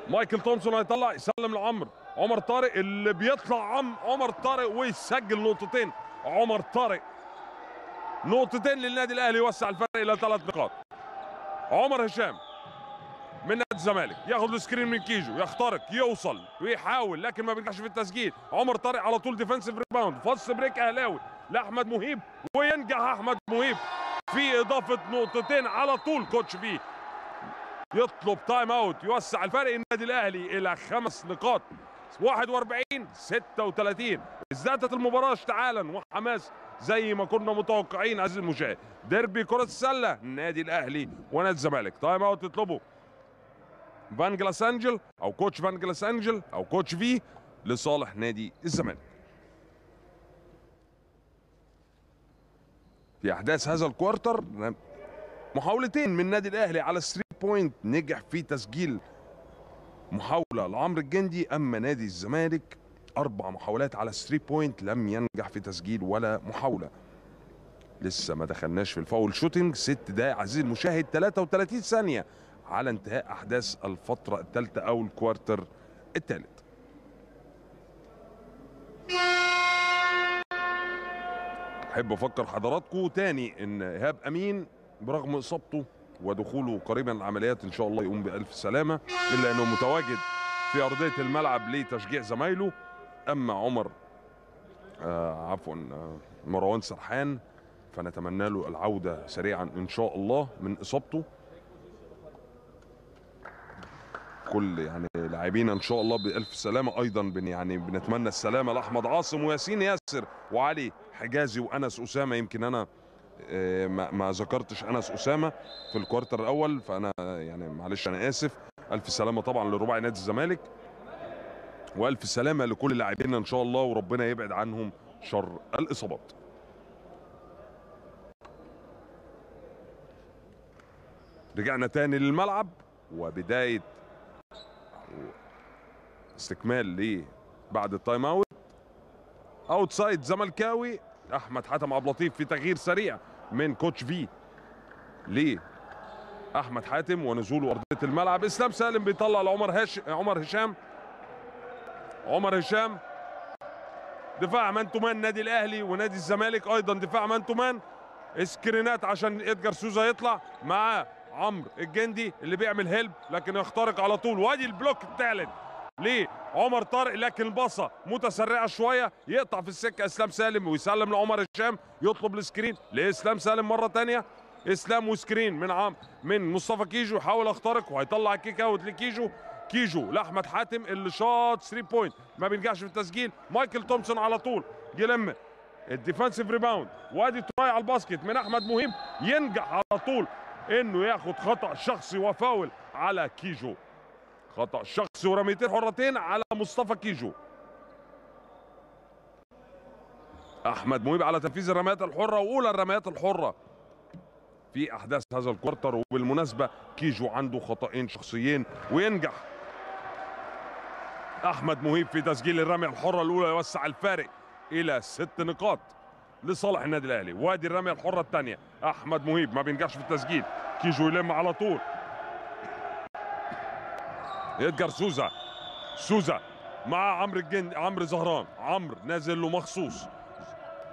مايكل تومسون هيطلع يسلم لعمر عمر طارق اللي بيطلع عم عمر طارق ويسجل نقطتين. عمر طارق نقطتين للنادي الأهلي يوسع الفرق إلى ثلاث نقاط. عمر هشام من نادي الزمالك ياخد ال screen من كيجو يخترق يوصل ويحاول لكن ما بينجحش في التسجيل. عمر طارق على طول defensive rebound fast break أهلاوي لأحمد مهيب وينجح أحمد مهيب في إضافة نقطتين على طول. كوتش بي يطلب تايم اوت يوسع الفرق النادي الأهلي إلى خمس نقاط. 41 36 ازدادت المباراة اشتعالا وحماس زي ما كنا متوقعين عزيزي المشاهد. ديربي كرة السلة النادي الأهلي ونادي الزمالك. تايم أوت تطلبه فان جلاس أنجل أو كوتش فان جلاس أنجل أو كوتش في لصالح نادي الزمالك. في أحداث هذا ال quarter محاولتين من النادي الأهلي على 3 point نجح في تسجيل محاولة لعمرو الجندي أما نادي الزمالك أربع محاولات على 3 point لم ينجح في تسجيل ولا محاولة. لسه ما دخلناش في ال foul shooting ست دقايق عزيزي المشاهد 33 ثانية على انتهاء أحداث الفترة الثالثة أو الكوارتر الثالث. أحب أفكر حضراتكم تاني إن إيهاب أمين برغم إصابته ودخوله قريبا العمليات إن شاء الله يقوم بألف سلامة إلا أنه متواجد في أرضية الملعب لتشجيع زمايله. أما عمر آه عفوا آه مروان سرحان فنتمنى له العودة سريعا إن شاء الله من إصابته. كل يعني لاعبينا إن شاء الله بألف سلامة. أيضا بن يعني بنتمنى السلامة لأحمد عاصم وياسين ياسر وعلي حجازي وأنس أسامة. يمكن أنا ما ما ذكرتش أنس أسامة في الكوارتر الأول فأنا يعني معلش أنا آسف. ألف سلامة طبعا لرباعي نادي الزمالك وألف سلامة لكل لاعبينا إن شاء الله وربنا يبعد عنهم شر الإصابات. رجعنا تاني للملعب وبداية استكمال ل بعد ال time out. outside زملكاوي أحمد حاتم عبد اللطيف في تغيير سريع من coach في ليه أحمد حاتم ونزوله ارضيه الملعب. إسلام سالم بيطلع لعمر هاش عمر هشام. عمر هشام. دفاع man to man نادي الأهلي ونادي الزمالك أيضا. دفاع man to man screen ات عشان ادجار سوزا يطلع مع عمرو الجندي اللي بيعمل help لكن يخترق على طول. وادي ال block الثالث ليه عمر طارق لكن الباصه متسرعة شوية يقطع في السكة إسلام سالم ويسلم لعمر هشام يطلب ال screen لإسلام سالم مرة تانية. إسلام و screen من عام من مصطفى كيجو يحاول يخترق وهيطلع ال kick out لكيجو. كيجو لأحمد حاتم اللي شاط 3 point ما بينجحش في التسجيل. مايكل تومسون على طول يلم. ال defensive rebound وادي try على ال basket من أحمد مهيب ينجح على طول إنه ياخد خطأ شخصي وفاول على كيجو. خطأ شخصي ورميتين حرتين على مصطفى كيجو. أحمد مهيب على تنفيذ الرميات الحرة وأولى الرميات الحرة في أحداث هذا ال quarter وبالمناسبة كيجو عنده خطأين شخصيين وينجح. أحمد مهيب في تسجيل الرمية الحرة الأولى يوسع الفارق إلى ست نقاط لصالح النادي الأهلي. وادي الرمية الحرة الثانية أحمد مهيب ما بينجحش في التسجيل. كيجو يلم على طول. ادجار سوزا. سوزا مع عمرو الجن عمرو زهران. عمرو نازل له مخصوص.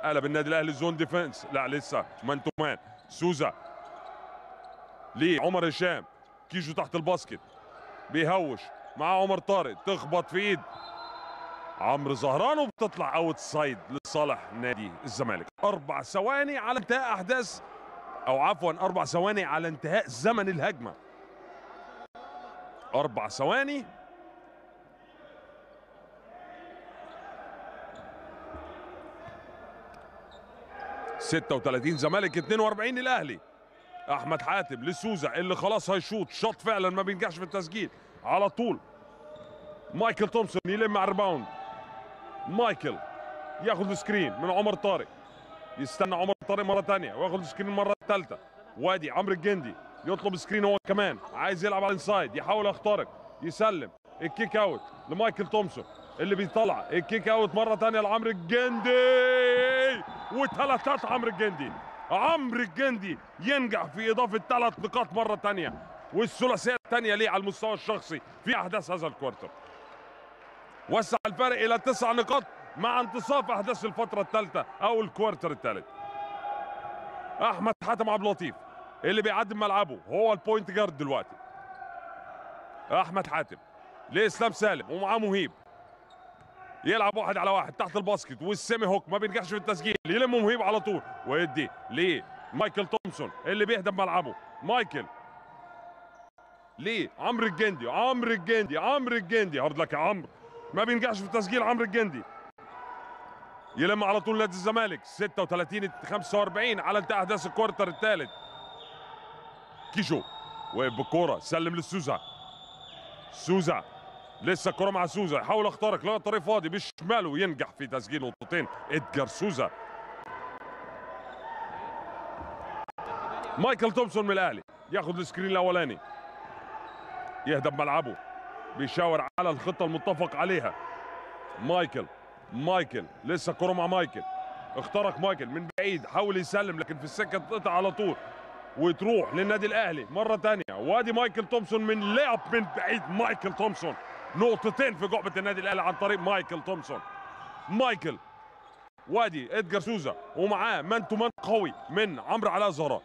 قلب النادي الأهلي zone defense لا لسه man to man سوزا ليه عمر هشام. كيجو تحت ال basket. بيهوش مع عمر طارق. تخبط في إيد. عمرو زهران وبتطلع outside لصالح نادي الزمالك. أربع ثواني على انتهاء أحداث أو عفوا أربع ثواني على انتهاء زمن الهجمة. أربع ثواني. ستة وثلاثين زمالك 42 الأهلي. أحمد حاتم لسوزا اللي خلاص هيشوط. شاط فعلا ما بينجحش في التسجيل. على طول. مايكل تومسون يلم على ال rebound. مايكل ياخذ ال screen من عمر طارق. يستنى عمر طارق مرة ثانية وياخذ ال screen المره الثالثه وادي عمرو الجندي. يطلب screen هو كمان. عايز يلعب على ال inside يحاول يخترق يسلم. ال kick out لمايكل تومسون اللي بيطلع. ال kick out مرة ثانية لعمرو الجندي. وثلاثات عمرو الجندي. عمرو الجندي ينجح في إضافة ثلاث نقاط مرة ثانية والثلاثية الثانية ليه على المستوى الشخصي في أحداث هذا ال quarter وسع الفارق إلى تسع نقاط مع انتصاف أحداث الفترة الثالثة أو ال quarter الثالث. أحمد حاتم عبد اللطيف. اللي بيعدي ملعبه هو ال point guard دلوقتي. أحمد حاتم لإسلام سالم ومعاه مهيب. يلعب واحد على واحد تحت ال basket وال semi hook ما بينجحش في التسجيل. يلم مهيب على طول ويدي ليه مايكل تومسون اللي بيهدم ملعبه. مايكل. ليه عمرو الجندي عمرو الجندي عمرو الجندي. hard luck يا عمرو. ما بينجحش في التسجيل عمرو الجندي. يلم على طول نادي الزمالك 36 45 على انتهاء احداث ال quarter الثالث. كيجو وقف بالكوره سلم لسوزا سوزا. لسه الكرة مع سوزا. يحاول يخترق لقى الطريق فاضي بشماله ينجح في تسجيل نقطتين. ادجار سوزا. مايكل تومسون من الأهلي. ياخد ال screen الأولاني. يهدم ملعبه. بيشاور على الخطة المتفق عليها. مايكل. مايكل. لسه الكرة مع مايكل. اخترق مايكل من بعيد. حاول يسلم لكن في السكة تقطع على طول. وتروح للنادي الأهلي مرة ثانية وادي مايكل تومسون من لعب من بعيد. مايكل تومسون نقطتين في جعبه النادي الأهلي عن طريق مايكل تومسون. مايكل وادي ادجار سوزا ومعاه man to man قوي من عمرو علاء زهران.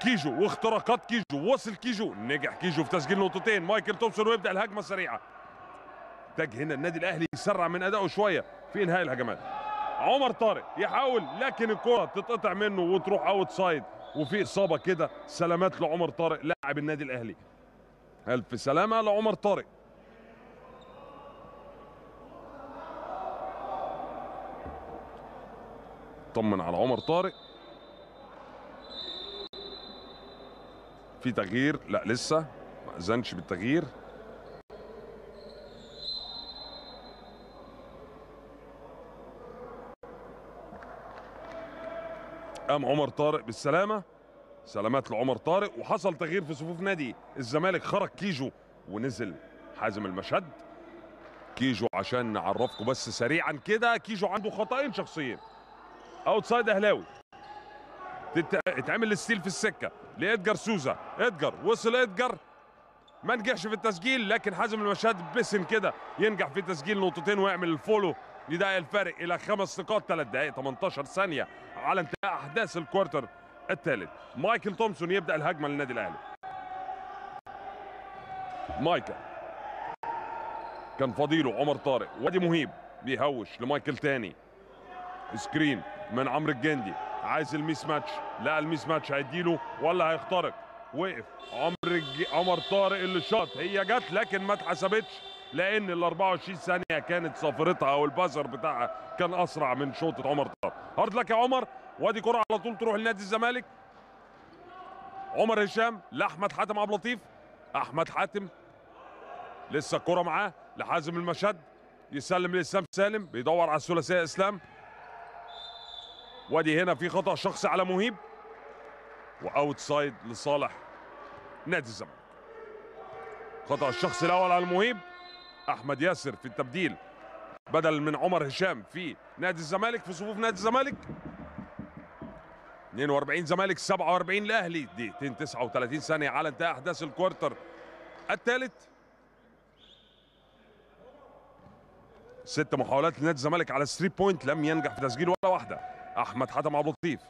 كيجو واختراقات كيجو وصل كيجو نجح كيجو في تسجيل نقطتين. مايكل تومسون ويبدأ الهجمة السريعة. محتاج هنا النادي الأهلي يسرع من ادائه شوية في إنهاء الهجمات. عمر طارق يحاول لكن الكرة تتقطع منه وتروح outside وفي إصابة كده سلامات لعمر طارق لاعب النادي الأهلي. الف سلامة؟ لعمر طارق. طمن على عمر طارق. في تغيير؟ لا لسه ما أذنش بالتغيير. قام عمر طارق بالسلامة؟ سلامات لعمر طارق. وحصل تغيير في صفوف نادي. الزمالك خرج كيجو ونزل حازم المشهد. كيجو عشان نعرفكم بس سريعا كده كيجو عنده خطأين شخصيين outside أهلاوي. اتعمل ال steal في السكة. لإدجار سوزا. إدجار وصل إدجار. ما نجحش في التسجيل لكن حازم المشهد بسم كده. ينجح في تسجيل نقطتين ويعمل ال follow. يضيق الفارق إلى خمس نقاط ثلاث دقائق 18 ثانية. على انتهاء أحداث ال quarter الثالث. مايكل تومسون يبدأ الهجمة للنادي الأهلي. مايكل. كان فاضي له عمر طارق. وادي مهيب بيهوش لمايكل تاني. screen من عمرو الجندي. عايز ال mismatch. لا ال mismatch هيديله ولا هيخترق. وقف. الج... عمر طارق اللي شاط. هي جت لكن ما اتحسبتش. لأن ال 24 ثانية كانت صافرتها أو ال buzzer بتاعها كان أسرع من شوطه عمر. طارق hard luck يا عمر. وادي كرة على طول تروح لنادي الزمالك. عمر هشام لأحمد حاتم عبد اللطيف. أحمد حاتم لسه الكرة معاه لحازم المشد يسلم لإسلام سالم. بيدور على الثلاثية إسلام. وادي هنا في خطأ شخصي على مهيب. و outside لصالح نادي الزمالك. خطأ الشخصي الأول على مهيب أحمد ياسر في التبديل. بدل من عمر هشام في نادي الزمالك في صفوف نادي الزمالك. 42 زمالك 47 الأهلي. دقيقتين 39 ثانية على انتهاء أحداث ال quarter الثالث. ست محاولات لنادي الزمالك على 3 point لم ينجح في تسجيل ولا واحدة. أحمد حاتم عبد اللطيف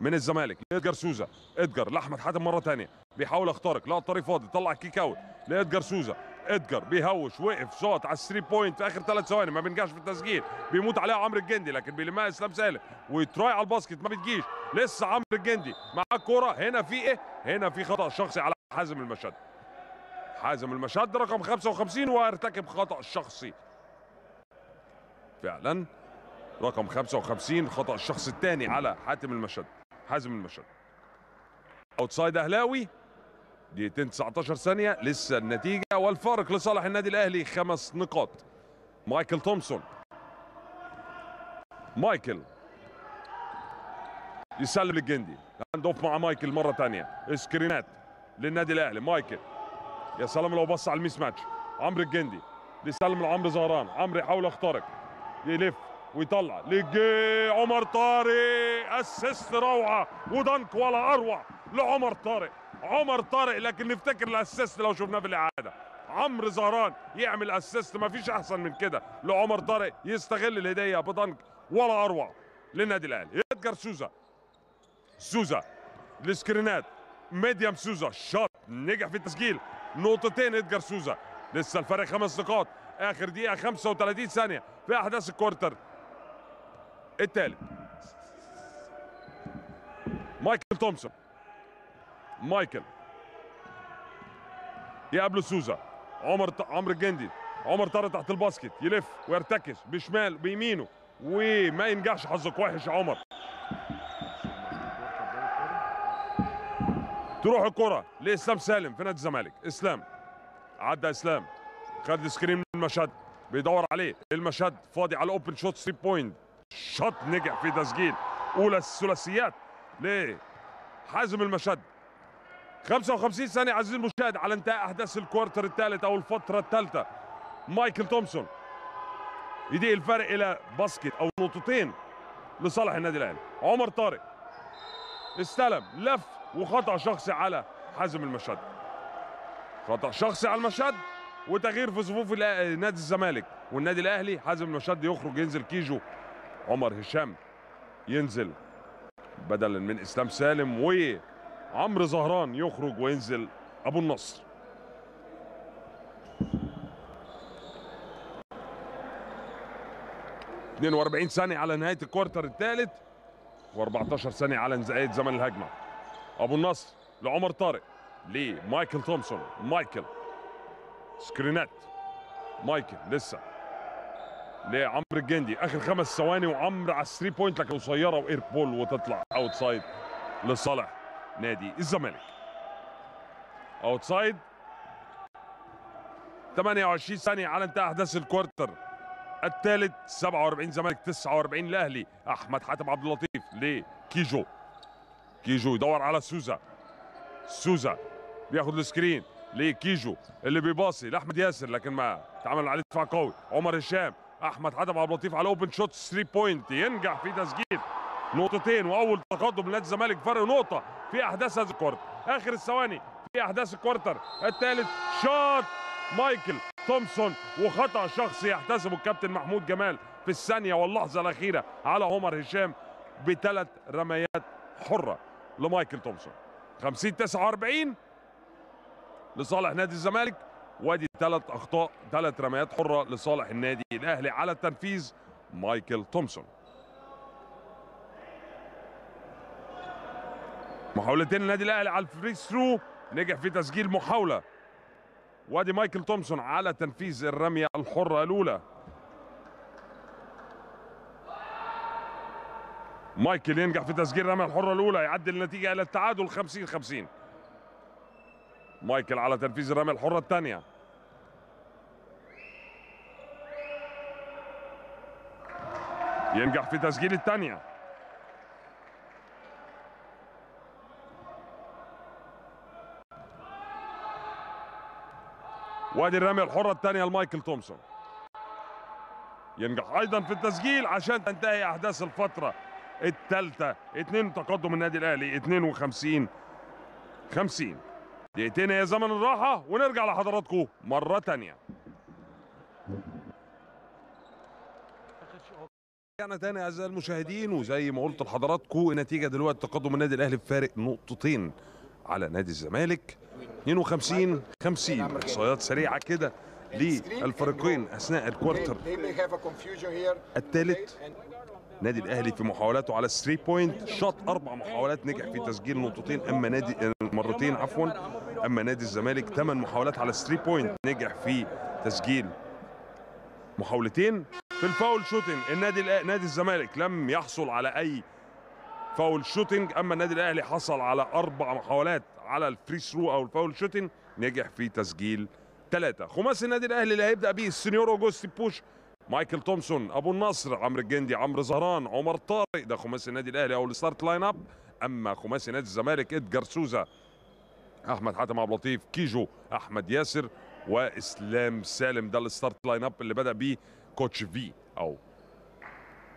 من الزمالك. لإدجار سوزا. إدجار لأحمد حاتم مرة ثانية. بيحاول يخترق. لا الطريق فاضي. طلع ال kick out لإدجار سوزا. ادجار بيهوش وقف شاط على 3 point في آخر ثلاث ثواني ما بينجحش في التسجيل. بيموت عليها عمرو الجندي لكن بيلمها إسلام سالم. وي try على ال basket ما بتجيش. لسه عمرو الجندي مع الكوره هنا في إيه؟ هنا في خطأ شخصي على حازم المشد حازم المشد رقم 55 وارتكب خطأ شخصي. فعلا رقم 55 خطأ الشخص الثاني على حاتم المشد حازم المشد outside أهلاوي. دقيقتين 19 ثانية. لسه النتيجة والفارق لصالح النادي الأهلي خمس نقاط. مايكل تومسون. مايكل. يسلم للجندي hand off مع مايكل مرة ثانية سكرينات للنادي الأهلي. مايكل. يا سلام لو بص على ال mismatch. عمرو الجندي. بيسلم لعمرو زهران. عمرو يحاول يخترق. يلف ويطلع. لجي عمر طارق. assist روعة. و dunk ولا أروع لعمر طارق. عمر طارق لكن نفتكر ال assist لو شفناه في الإعادة. عمرو زهران يعمل assist ما فيش أحسن من كده. لعمر طارق يستغل الهديه ب dunk ولا أروع للنادي الأهلي. ادجار سوزا. سوزا السكرينات medium سوزا shot نجح في التسجيل. نقطتين ادجار سوزا. لسه الفرق خمس نقاط. آخر دقيقة 35 ثانية في أحداث ال quarter. الثالث مايكل تومسون. مايكل. يقابله سوزا عمر ط... عمرو الجندي عمر طارق تحت ال basket يلف ويرتكز بشمال بيمينه وما ينجحش حظك وحش يا عمر. تروح الكرة لإسلام سالم في نادي الزمالك. إسلام عدى إسلام خد ال screen من المشد بيدور عليه المشد فاضي على ال open shot 3 point shot نجح في تسجيل أولى الثلاثيات لحازم المشد. 55 ثانية عزيزي المشاهد على انتهاء أحداث ال quarter الثالث أو الفترة الثالثة. مايكل تومسون يضيق الفرق إلى basket أو نقطتين لصالح النادي الأهلي. عمر طارق استلم لف وخطأ شخصي على حازم المشهد. خطأ شخصي على المشهد وتغيير في صفوف نادي الزمالك والنادي الأهلي. حازم المشهد يخرج ينزل كيجو. عمر هشام ينزل بدلا من إسلام سالم وعمرو زهران يخرج وينزل أبو النصر. اتنين 42 ثانية على نهاية ال quarter الثالث و14 ثانية على نهاية زمن الهجمة. أبو النصر لعمر طارق لمايكل تومسون مايكل سكرينات مايكل لسه لعمرو الجندي. آخر خمس ثواني وعمرو على ال three point لكن قصيرة و air ball وتطلع outside لصالح. نادي الزمالك. outside 28 ثانية على انتهاء أحداث ال quarter. الثالث 47 زمالك 49 الاهلي أحمد حاتم عبد اللطيف لكيجو. كيجو يدور على سوزا. سوزا بياخد ال screen لكيجو اللي بيباصي لأحمد ياسر لكن ما اتعمل عليه دفاع قوي. عمر هشام أحمد حاتم عبد اللطيف على open shot 3 point ينجح في تسجيل. نقطتين وأول تقدم لنادي الزمالك فرق نقطة في أحداث هذا ال quarter. آخر الثواني في أحداث ال quarter. الثالث shot مايكل تومسون وخطأ شخصي يحتسبه الكابتن محمود جمال في الثانية واللحظة الأخيرة على عمر هشام بثلاث رميات حرة لمايكل تومسون. 50 49 لصالح نادي الزمالك. وادي ثلاث أخطاء ثلاث رميات حرة لصالح النادي الأهلي على التنفيذ مايكل تومسون. محاولتين النادي الأهلي على ال free throw نجح في تسجيل محاولة. وادي مايكل تومسون على تنفيذ الرمية الحرة الأولى. مايكل ينجح في تسجيل الرمية الحرة الأولى يعدل النتيجة إلى التعادل 50 50 مايكل على تنفيذ الرمية الحرة الثانية. ينجح في تسجيل الثانية. وادي الرمية الحرة الثانية لمايكل تومسون. ينجح أيضا في التسجيل عشان تنتهي أحداث الفترة الثالثة. اثنين تقدم النادي الأهلي 52 50 دقيقتين هي زمن الراحة ونرجع لحضراتكم مرة ثانية رجعنا تاني أعزائي المشاهدين وزي ما قلت لحضراتكم النتيجه دلوقتي تقدم النادي الأهلي بفارق نقطتين. على نادي الزمالك. 52 50 إحصائيات سريعة كده للفريقين أثناء ال quarter. الثالث. نادي الأهلي في محاولاته على 3 point شاط أربع محاولات نجح في تسجيل نقطتين. أما نادي مرتين عفوا. أما نادي الزمالك ثمان محاولات على 3 point نجح في تسجيل محاولتين في ال foul shooting النادي نادي الزمالك لم يحصل على أي foul shooting. أما النادي الأهلي حصل على أربع محاولات على ال free throw أو ال foul shooting نجح في تسجيل ثلاثة خماسي النادي الأهلي اللي هيبدأ بيه السنيور اوجوستي بوش مايكل تومسون أبو النصر عمرو الجندي عمرو زهران عمر طارق. ده خماسي النادي الأهلي أو ال start line up أما خماسي نادي الزمالك ادجار سوزا أحمد حاتم عبد اللطيف كيجو أحمد ياسر وإسلام سالم. ده ال start line up اللي بدأ بيه كوتش في أو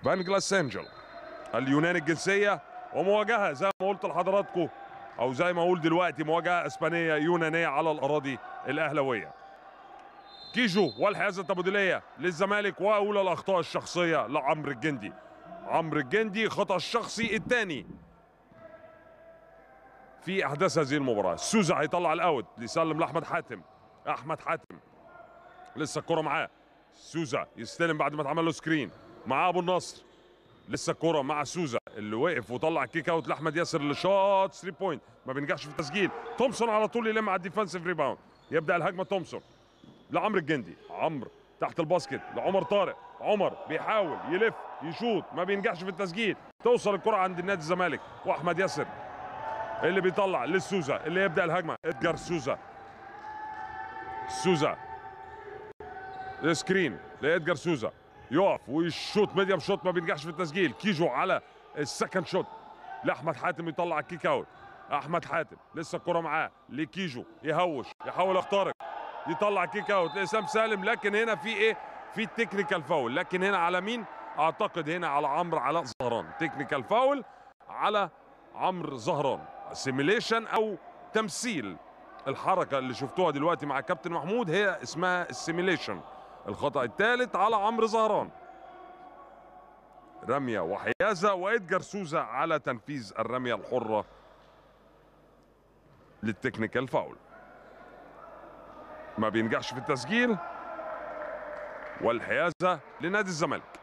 فان جلاس انجل اليوناني الجنسية ومواجهة زي ما قلت لحضراتكم أو زي ما أقول دلوقتي مواجهة إسبانية يونانية على الأراضي الأهلاوية. كيجو والحيازة التبادلية للزمالك وأولى الأخطاء الشخصية لعمرو الجندي. عمرو الجندي خطأ الشخصي الثاني في أحداث هذه المباراة. سوزا هيطلع ال out يسلم لأحمد حاتم. أحمد حاتم لسه الكرة معاه. سوزا يستلم بعد ما اتعمل له screen معاه أبو النصر. لسه الكرة مع سوزا اللي وقف وطلع kick out لأحمد ياسر اللي شاط 3 point ما بينجحش في التسجيل. تومسون على طول يلم على ال defensive rebound يبدأ الهجمة تومسون. لعمرو الجندي. عمرو تحت ال basket لعمر طارق. عمر بيحاول يلف يشوط. ما بينجحش في التسجيل. توصل الكرة عند النادي الزمالك وأحمد ياسر. اللي بيطلع للسوزا اللي يبدأ الهجمة. إدجار سوزا. سوزا. screen لإدجار سوزا. يقف ويشوط medium shot ما بينجحش في التسجيل. كيجو على ال second shot لأحمد حاتم يطلع ال kick out. أحمد حاتم لسه الكرة معاه لكيجو يهوش يحاول يخترق يطلع kick out لاسلام سالم. لكن هنا في إيه؟ في technical foul لكن هنا على مين؟ أعتقد هنا على عمرو علاء زهران. technical foul على عمرو زهران. simulation أو تمثيل. الحركة اللي شفتوها دلوقتي مع كابتن محمود هي اسمها ال simulation الخطأ الثالث على عمرو زهران. رمية وحيازة وادجار سوزا على تنفيذ الرمية الحرة لل technical foul. ما بينجحش في التسجيل. والحيازة لنادي الزمالك ؟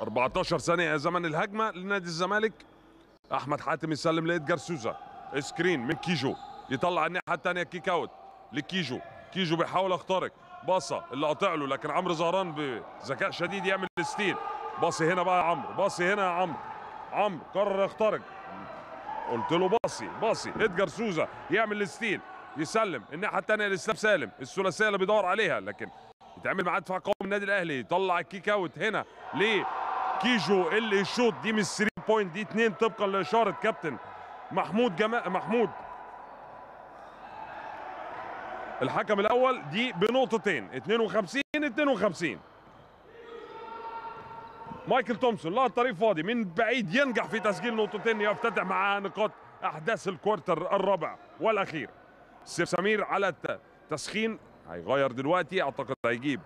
14 ثانية زمن الهجمة لنادي الزمالك. أحمد حاتم يسلم لإدجار سوزا screen من كيجو. يطلع الناحية الثانية kick out لكيجو. كيجو بيحاول يخترق. باصة اللي قاطع له لكن عمرو زهران بذكاء شديد يعمل ال steal باصي هنا بقى عمرو. باصي هنا يا عمرو. عمرو قرر يخترق. قلت له باصي باصي. إدجار سوزا يعمل ال steal يسلم. الناحية الثانية لإسلام سالم. الثلاثية اللي بيدور عليها لكن يتعمل معاه دفاع قوي من النادي الأهلي. يطلع ال kick out هنا ليه كيجو اللي يشوط دي من 3 point. دي اتنين طبقا لإشارة كابتن محمود جمال محمود. الحكم الأول دي بنقطتين 52 52 مايكل تومسون لا الطريق فاضي من بعيد ينجح في تسجيل نقطتين يفتتح معاه نقاط أحداث ال quarter الرابع والأخير. سيف سمير على الت- تسخين هيغير دلوقتي أعتقد هيجيب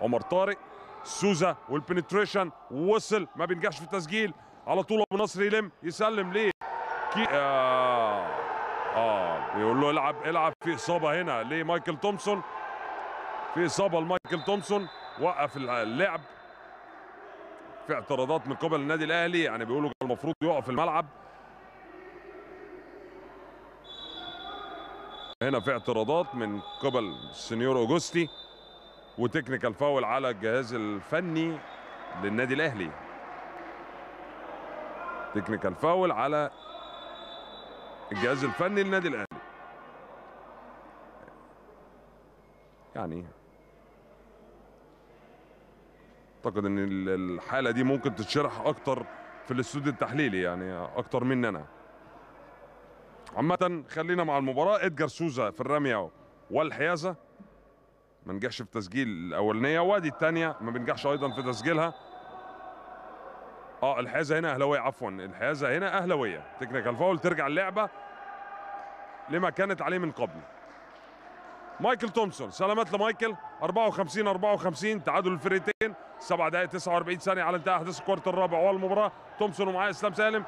عمر طارق سوزا وال penetration وصل ما بينجحش في التسجيل على طول أبو نصر يلم يسلم ليه؟ كي آه آه بيقول له العب العب في إصابة هنا لمايكل تومسون. في إصابة لمايكل تومسون. وقف اللعب. في اعتراضات من قبل النادي الأهلي يعني بيقولوا المفروض يقف الملعب. هنا في اعتراضات من قبل السنيور أوجوستي و technical foul على الجهاز الفني للنادي الأهلي. technical foul على الجهاز الفني للنادي الأهلي. يعني أعتقد إن ال- الحالة دي ممكن تتشرح أكتر في الاستوديو التحليلي يعني أكتر مننا عامة خلينا مع المباراة. إدجار سوزا في الرمية والحيازة. ما نجحش في تسجيل الأولانية. وادي الثانية ما بينجحش أيضا في تسجيلها. آه الحيازة هنا أهلاوية. عفوا الحيازة هنا أهلاوية. تكنيكال فاول ترجع اللعبة لما كانت عليه من قبل. مايكل تومسون سلامات لمايكل. 54 54 تعادل الفريقين. 7 دقائق 49 ثانية على انتهاء أحداث ال quarter الرابع والمباراة. تومسون ومعاه إسلام سالم.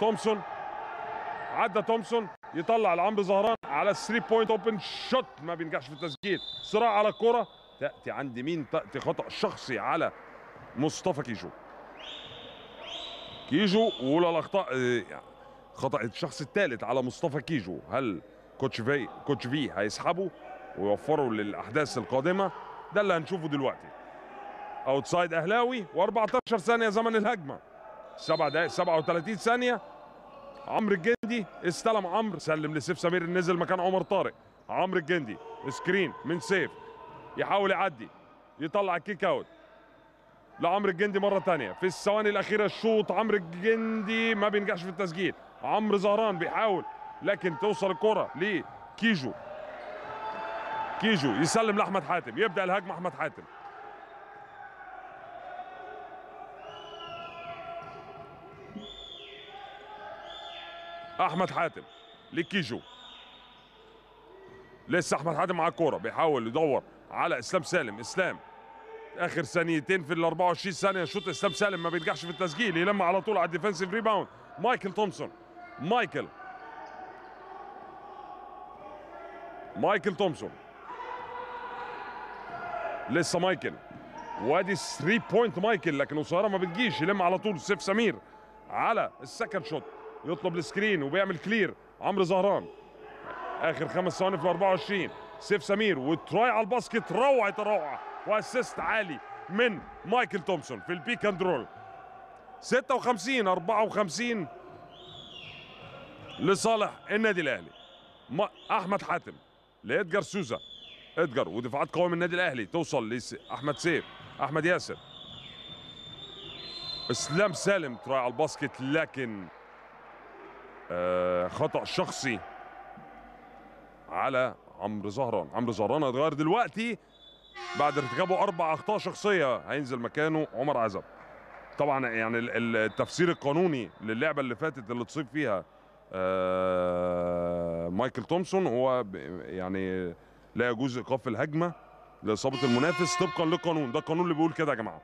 تومسون عدى تومسون يطلع لعمرو زهران على ال three point open shot ما بينجحش في التسجيل. صراع على الكرة تأتي عند مين؟ تأتي خطأ شخصي على مصطفى كيجو. كيجو ولا الاخطاء آه، خطأ الشخص الثالث على مصطفى كيجو. هل كوتش في كوتش في هيسحبه ويوفره للأحداث القادمة؟ ده اللي هنشوفه دلوقتي. outside أهلاوي و14 ثانية زمن الهجمة. 7 دقائق 37 ثانية. عمرو الجندي استلم عمرو. سلم لسيف سمير نزل مكان عمر طارق. عمرو الجندي screen من سيف. يحاول يعدي يطلع ال kick out لعمرو الجندي مرة ثانية في الثواني الأخيرة الشوط عمرو الجندي ما بينجحش في التسجيل. عمرو زهران بيحاول لكن توصل الكرة لكيجو. كيجو يسلم لأحمد حاتم يبدأ الهجمة أحمد حاتم. أحمد حاتم لكيجو. لسه أحمد حاتم مع الكورة بيحاول يدور على إسلام سالم. إسلام آخر ثانيتين في ال 24 ثانية. شوط إسلام سالم ما بينجحش في التسجيل. يلم على طول على ال defensive rebound. مايكل تومسون. مايكل. مايكل تومسون. لسه مايكل. وادي 3 point مايكل لكن قصيره ما بتجيش. يلم على طول سيف سمير. على ال second shot. يطلب ال screen وبيعمل clear عمرو زهران. آخر خمس ثواني في ال 24 سيف سمير و try على ال basket روعة الروعه و assist عالي من مايكل تومسون في ال pick and roll. 56 54 لصالح النادي الأهلي. أحمد حاتم لادجار سوزا. ادجار ودفاعات قويه من النادي الأهلي توصل لأحمد سيف أحمد ياسر. إسلام سالم تراي على الباسكت لكن آه خطأ شخصي على عمرو زهران. عمرو زهران هيتغير دلوقتي. بعد ارتكابه أربع أخطاء شخصية هينزل مكانه عمر عزب. طبعا يعني ال- ال- التفسير القانوني للعبة اللي فاتت اللي تصيب فيها آه، مايكل تومسون هو يعني لا يجوز إيقاف الهجمة لإصابة المنافس طبقا للقانون. ده القانون اللي بيقول كده يا جماعة.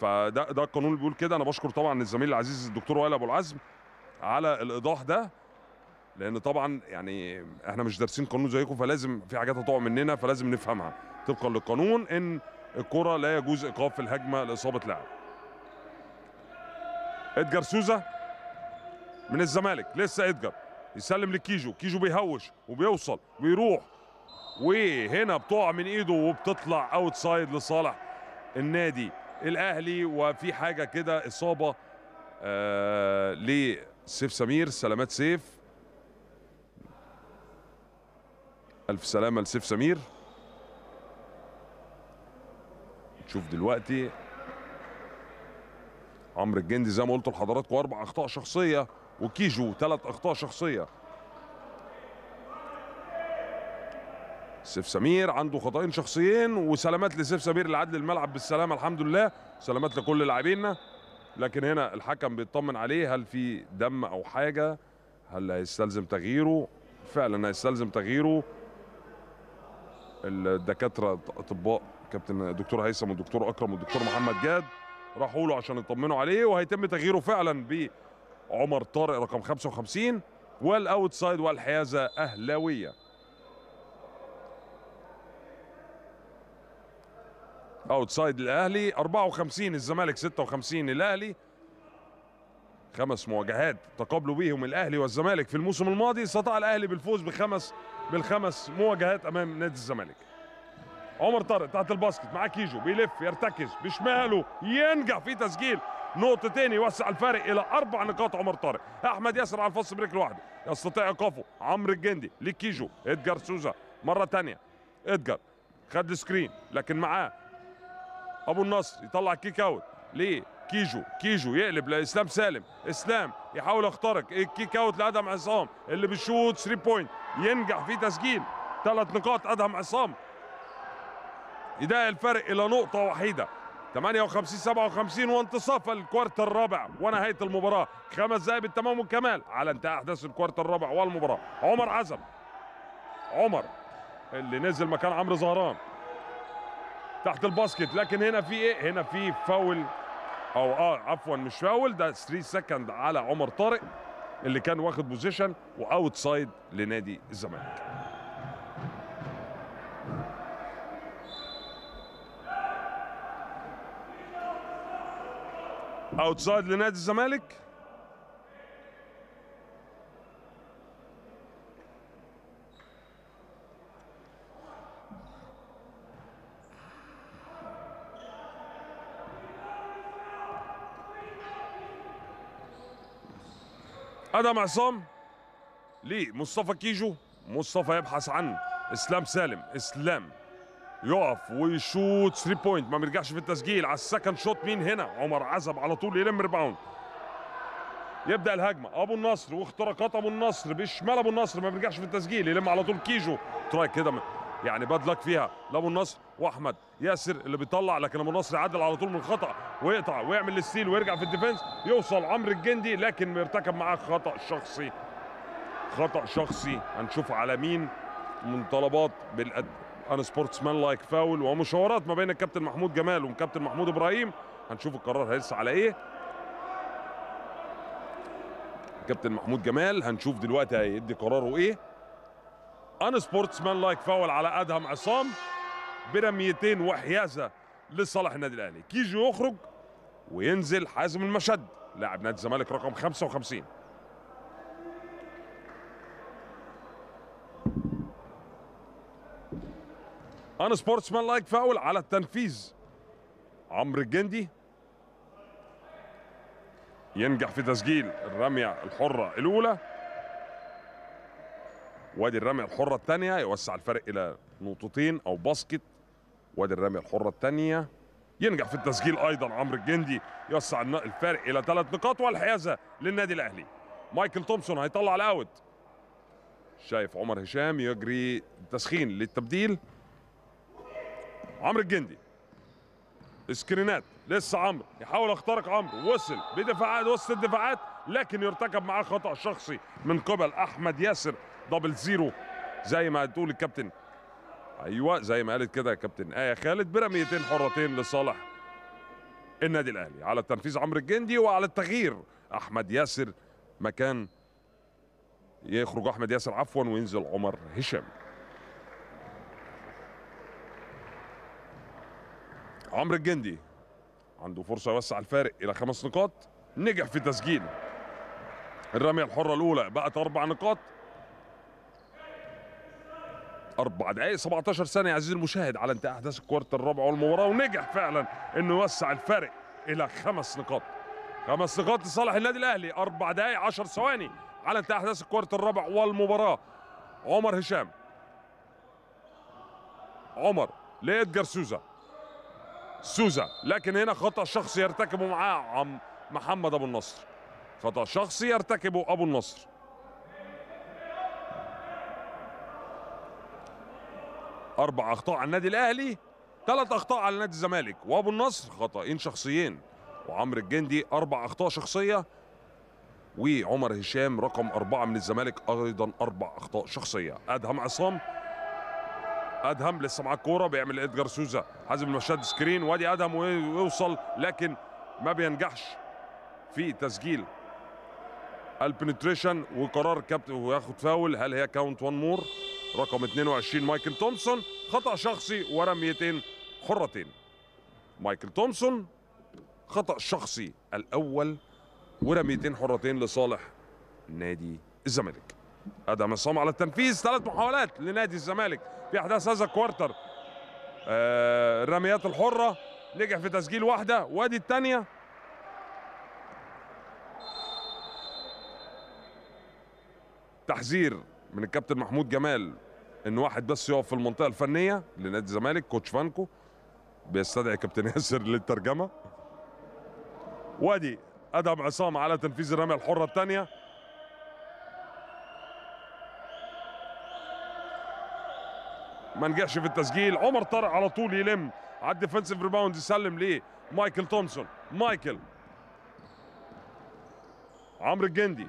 فده ده القانون اللي بيقول كده. أنا بشكر طبعا الزميل العزيز الدكتور وائل أبو العزم على الإيضاح ده لأن طبعا يعني إحنا مش دارسين قانون زيكم فلازم في حاجات هتقع مننا فلازم نفهمها. طبقا للقانون إن الكرة لا يجوز إيقاف الهجمة لإصابة لاعب. إدجار سوزا من الزمالك لسه إدجار. يسلم لكيجو كيجو بيهوش وبيوصل ويروح وهنا بتقع من إيده وبتطلع أوت سايد لصالح النادي الأهلي. وفي حاجة كده إصابة آه لسيف سمير. سلامات سيف. ألف سلامة لسيف سمير. نشوف دلوقتي. عمرو الجندي زي ما قلت لحضراتكم أربع أخطاء شخصية وكيجو ثلاث أخطاء شخصية. سيف سمير عنده خطأين شخصيين وسلامات لسيف سمير اللي عدل الملعب بالسلامة الحمد لله. سلامات لكل لاعبينا لكن هنا الحكم بيطمن عليه هل في دم أو حاجة؟ هل هيستلزم تغييره؟ فعلا هيستلزم تغييره. الدكاترة اطباء كابتن دكتور هيثم والدكتور أكرم والدكتور محمد جاد راحوا له عشان يطمنوا عليه وهيتم تغييره فعلا بعمر طارق رقم 55 وال outside والحيازة أهلاوية. outside الأهلي 54 الزمالك 56 الأهلي خمس مواجهات تقابلوا بيهم الأهلي والزمالك في الموسم الماضي. استطاع الأهلي بالفوز بخمس بالخمس مواجهات أمام نادي الزمالك. عمر طارق تحت ال basket معاه كيجو بيلف يرتكز بشماله ينجح في تسجيل. نقطتين يوسع الفارق إلى أربع نقاط عمر طارق. أحمد ياسر على ال fast break لوحده. يستطيع إيقافه. عمرو الجندي لكيجو. ادجار سوزا مرة تانية. ادجار خد ال screen لكن معاه أبو النصر يطلع kick out ليه كيجو كيجو يقلب لإسلام سالم. إسلام يحاول يخترق. ال kick out لأدهم عصام اللي بيشوت 3 point ينجح في تسجيل. ثلاث نقاط أدهم عصام. يضايق الفرق إلى نقطة وحيده 58 57 وانتصاف ال quarter الرابع ونهاية المباراة. خمس دقائق بالتمام والكمال على انتهاء أحداث ال quarter الرابع والمباراة. عمر عزم. عمر اللي نزل مكان عمرو زهران. تحت ال basket لكن هنا في إيه؟ هنا في فاول أو آه عفوا مش فاول ده 3 second على عمر طارق اللي كان واخد position و outside لنادي الزمالك. outside لنادي الزمالك؟ أدهم عصام لمصطفى كيجو مصطفى يبحث عن إسلام سالم إسلام. يقف ويشوت 3 point ما بيرجعش في التسجيل. على ال second shot مين هنا؟ عمر عزب على طول يلم rebound يبدأ الهجمة. أبو النصر واختراقات أبو النصر بشمال أبو النصر. ما بيرجعش في التسجيل. يلم على طول كيجو. try كده يعني bad luck فيها لأبو النصر وأحمد ياسر اللي بيطلع. لكن أبو النصر يعدل على طول من الخطأ. ويقطع ويعمل ال steal ويرجع في ال defense. يوصل عمرو الجندي. لكن بيرتكب معاه خطأ شخصي. خطأ شخصي. هنشوف على مين من طلبات بالأد... unsportsmanlike foul ومشاورات ما بين الكابتن محمود جمال والكابتن محمود إبراهيم. هنشوف القرار هيرسى على إيه. كابتن محمود جمال هنشوف دلوقتي هيدي قراره إيه. ان سبورتسمان لايك فاول على أدهم عصام. برميتين وحيازة لصالح النادي الأهلي. كيجو يخرج وينزل حازم المشد. لاعب نادي الزمالك رقم 55 unsportsmanlike foul على التنفيذ. عمرو الجندي. ينجح في تسجيل الرمية الحرة الأولى. وادي الرمية الحرة الثانية يوسع الفرق إلى نقطتين أو basket. وادي الرمية الحرة الثانية ينجح في التسجيل أيضا عمرو الجندي. يوسع الفرق إلى ثلاث نقاط والحيازة للنادي الأهلي. مايكل تومسون هيطلع ال out شايف عمر هشام يجري تسخين للتبديل. عمرو الجندي. screen ات لسه عمرو. يحاول يخترق عمرو. وصل بدفاعات وسط الدفاعات لكن يرتكب معاه خطأ شخصي من قبل أحمد ياسر. double zero. زي ما تقول الكابتن. أيوه زي ما قالت كده كابتن. إيه خالد برميتين حرتين لصالح النادي الأهلي. على التنفيذ عمرو الجندي وعلى التغيير أحمد ياسر. مكان يخرج أحمد ياسر عفوا وينزل عمر هشام. عمرو الجندي عنده فرصة يوسع الفارق إلى خمس نقاط نجح في تسجيل الرمية الحرة الأولى بقت أربع نقاط. أربع دقايق 17 ثانية يا عزيزي المشاهد على انتهاء أحداث الكوارت الرابع والمباراة ونجح فعلا إنه يوسع الفارق إلى خمس نقاط. خمس نقاط لصالح النادي الأهلي أربع دقايق 10 ثواني على انتهاء أحداث الكوارت الرابع والمباراة. عمر هشام. عمر لإدجار سوزا سوزا. لكن هنا خطأ شخصي يرتكبه معاه عم محمد أبو النصر. خطأ شخصي يرتكبه أبو النصر. أربع أخطاء على النادي الأهلي ثلاث أخطاء على نادي الزمالك. وأبو النصر خطأين شخصيين. وعمرو الجندي أربع أخطاء شخصية. وعمر هشام رقم أربعة من الزمالك أيضا أربع أخطاء شخصية. أدهم عصام أدهم لسه معاه الكورة بيعمل إدجار سوزا. حازم المشهد screen وادي أدهم ويوصل لكن ما بينجحش في تسجيل ال penetration وقرار كابتن وياخد فاول. هل هي count one more رقم 22 مايكل تومسون. خطأ شخصي ورميتين حرتين. مايكل تومسون خطأ شخصي الأول ورميتين حرتين لصالح نادي الزمالك. آدم عصام على التنفيذ. ثلاث محاولات لنادي الزمالك في أحداث هذا الكوارتر. آه الرميات الحرة نجح في تسجيل واحدة وادي الثانية تحذير من الكابتن محمود جمال إن واحد بس يقف في المنطقة الفنية لنادي الزمالك coach فانكو بيستدعي كابتن ياسر للترجمة. وادي ادهم عصام على تنفيذ الرمية الحرة الثانية ما نجحش في التسجيل. عمر طارق على طول يلم على ال defensive rebound يسلم ليه؟ مايكل تومسون. مايكل. عمرو الجندي.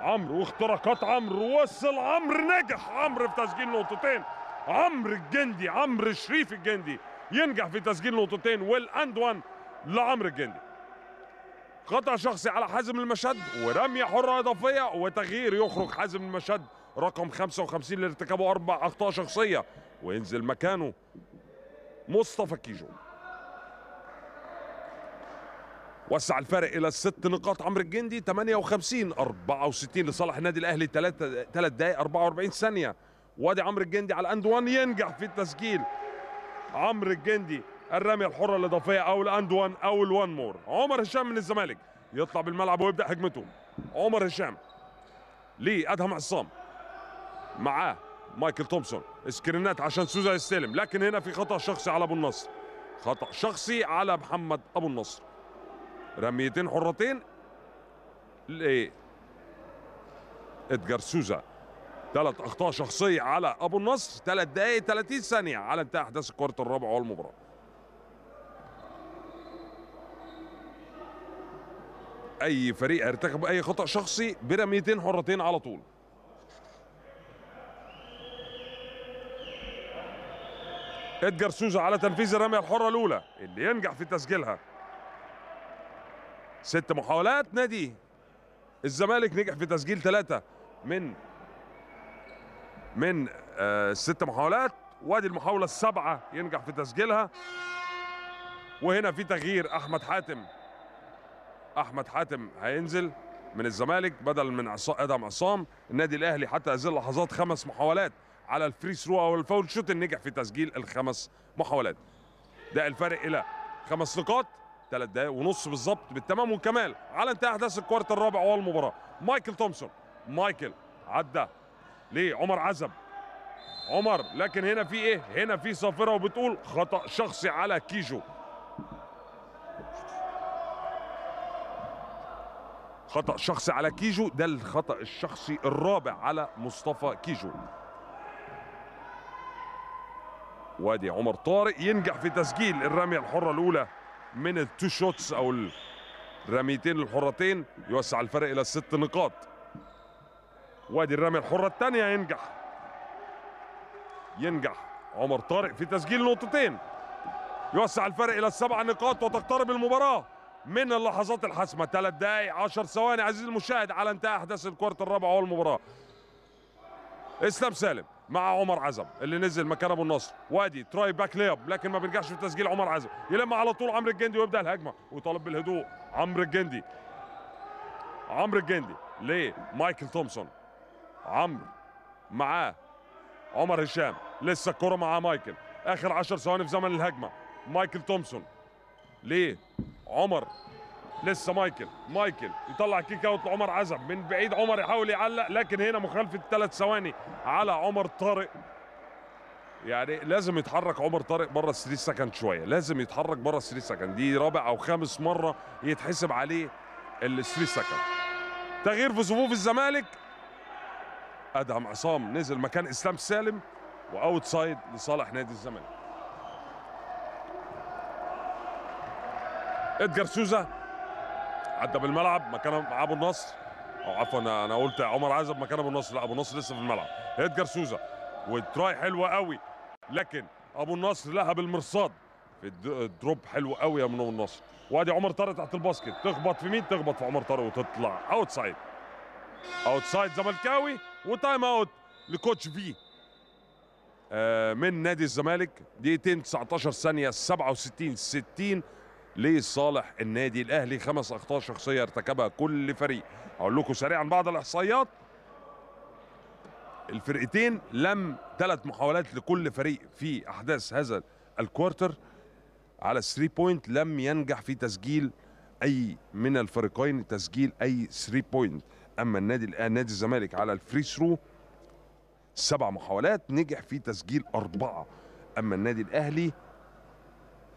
عمرو واختراقات عمرو وصل عمرو نجح. عمرو في تسجيل نقطتين. عمرو الجندي عمرو شريف الجندي ينجح في تسجيل نقطتين. والاند وان لعمرو الجندي. خطأ شخصي على حازم المشد ورمية حرة إضافية وتغيير يخرج حازم المشد رقم 55 لارتكابه أربع أخطاء شخصية. وينزل مكانه مصطفى كيجو. وسع الفارق إلى الست نقاط. عمرو الجندي 58 64 لصالح النادي الأهلي 3 3 دقائق 44 ثانية. وادي عمرو الجندي على ال and one ينجح في التسجيل. عمرو الجندي الرمية الحرة الإضافية أو ال and one أو ال one more. عمر هشام من الزمالك يطلع بالملعب ويبدأ هجمته. عمر هشام ليه أدهم عصام. معاه مايكل تومسون screen ات عشان سوزا يستلم لكن هنا في خطأ شخصي على أبو النصر. خطأ شخصي على محمد أبو النصر. رميتين حرتين ل ادجار سوزا. ثلاث أخطاء شخصية على أبو النصر ثلاث دقائق 30 ثانية على انتهاء أحداث الكوارتر الرابع والمباراة. أي فريق هيرتكب أي خطأ شخصي برميتين حرتين على طول. ادجار سوزا على تنفيذ الرمية الحرة الأولى اللي ينجح في تسجيلها. ست محاولات نادي الزمالك نجح في تسجيل ثلاثة من من آه ست محاولات. وادي المحاولة السابعة ينجح في تسجيلها. وهنا في تغيير أحمد حاتم. أحمد حاتم هينزل من الزمالك بدل من عصا آدم عصام. النادي الأهلي حتى هذه اللحظات خمس محاولات. على ال free throw أو ال foul shot نجح في تسجيل الخمس محاولات. ده الفرق إلى خمس نقاط ثلاث دقايق ونص بالظبط بالتمام. والكمال على انتهاء أحداث ال quarter الرابع والمباراة. مايكل تومسون مايكل عدى ليه عمر عزب عمر لكن هنا في إيه؟ هنا في صافرة وبتقول خطأ شخصي على كيجو. خطأ شخصي على كيجو ده الخطأ الشخصي الرابع على مصطفى كيجو. وادي عمر طارق ينجح في تسجيل الرمية الحرة الأولى من ال two shots أو الرميتين الحرتين يوسع الفرق إلى ست نقاط. وادي الرمية الحرة الثانية ينجح. ينجح عمر طارق في تسجيل نقطتين. يوسع الفرق إلى السبع نقاط وتقترب المباراة من اللحظات الحاسمة. ثلاث دقائق 10 ثواني. عزيزي المشاهد على انتهاء أحداث ال quarter الرابع والمباراة. اسلام سالم. مع عمر عزب اللي نزل مكان أبو النصر. وادي try back lay-up لكن ما بينجحش في تسجيل عمر عزب يلم على طول عمرو الجندي ويبدأ الهجمة ويطالب بالهدوء عمرو الجندي. عمرو الجندي ليه مايكل تومسون. عمرو معاه عمر هشام لسه الكره مع مايكل. آخر 10 ثواني في زمن الهجمة مايكل تومسون ليه عمر لسه مايكل مايكل يطلع kick out لعمر عزب من بعيد عمر يحاول يعلق لكن هنا مخالفة ثلاث ثواني على عمر طارق. يعني لازم يتحرك عمر طارق بره ال three second شوية لازم يتحرك بره ال three second دي رابع أو خامس مرة يتحسب عليه ال three second. تغيير في صفوف الزمالك أدهم عصام نزل مكان إسلام سالم و out side لصالح نادي الزمالك. ادجار سوزا عدى بالملعب مكان أبو النصر. أو عفوا أنا قلت عمر عزب مكان أبو النصر. لا أبو النصر لسه في الملعب. إدجار سوزا وال try حلوة قوي لكن أبو النصر لها بالمرصاد. في ال drop حلو قوي يا من أبو النصر. وأدي عمر طارق تحت ال basket. تخبط في مين؟ تخبط في عمر طارق وتطلع. out side out side زملكاوي و time out ل coach في. آه، من نادي الزمالك. دقيقتين 19 ثانية 67 60 لصالح النادي الأهلي. خمس أخطاء شخصية ارتكبها كل فريق. أقول لكم سريعا بعض الإحصائيات. الفرقتين لم ثلاث محاولات لكل فريق في أحداث هذا ال quarter. على 3 point لم ينجح في تسجيل أي من الفريقين تسجيل أي 3 point أما النادي نادي الزمالك على ال free throw سبع محاولات نجح في تسجيل أربعة. أما النادي الأهلي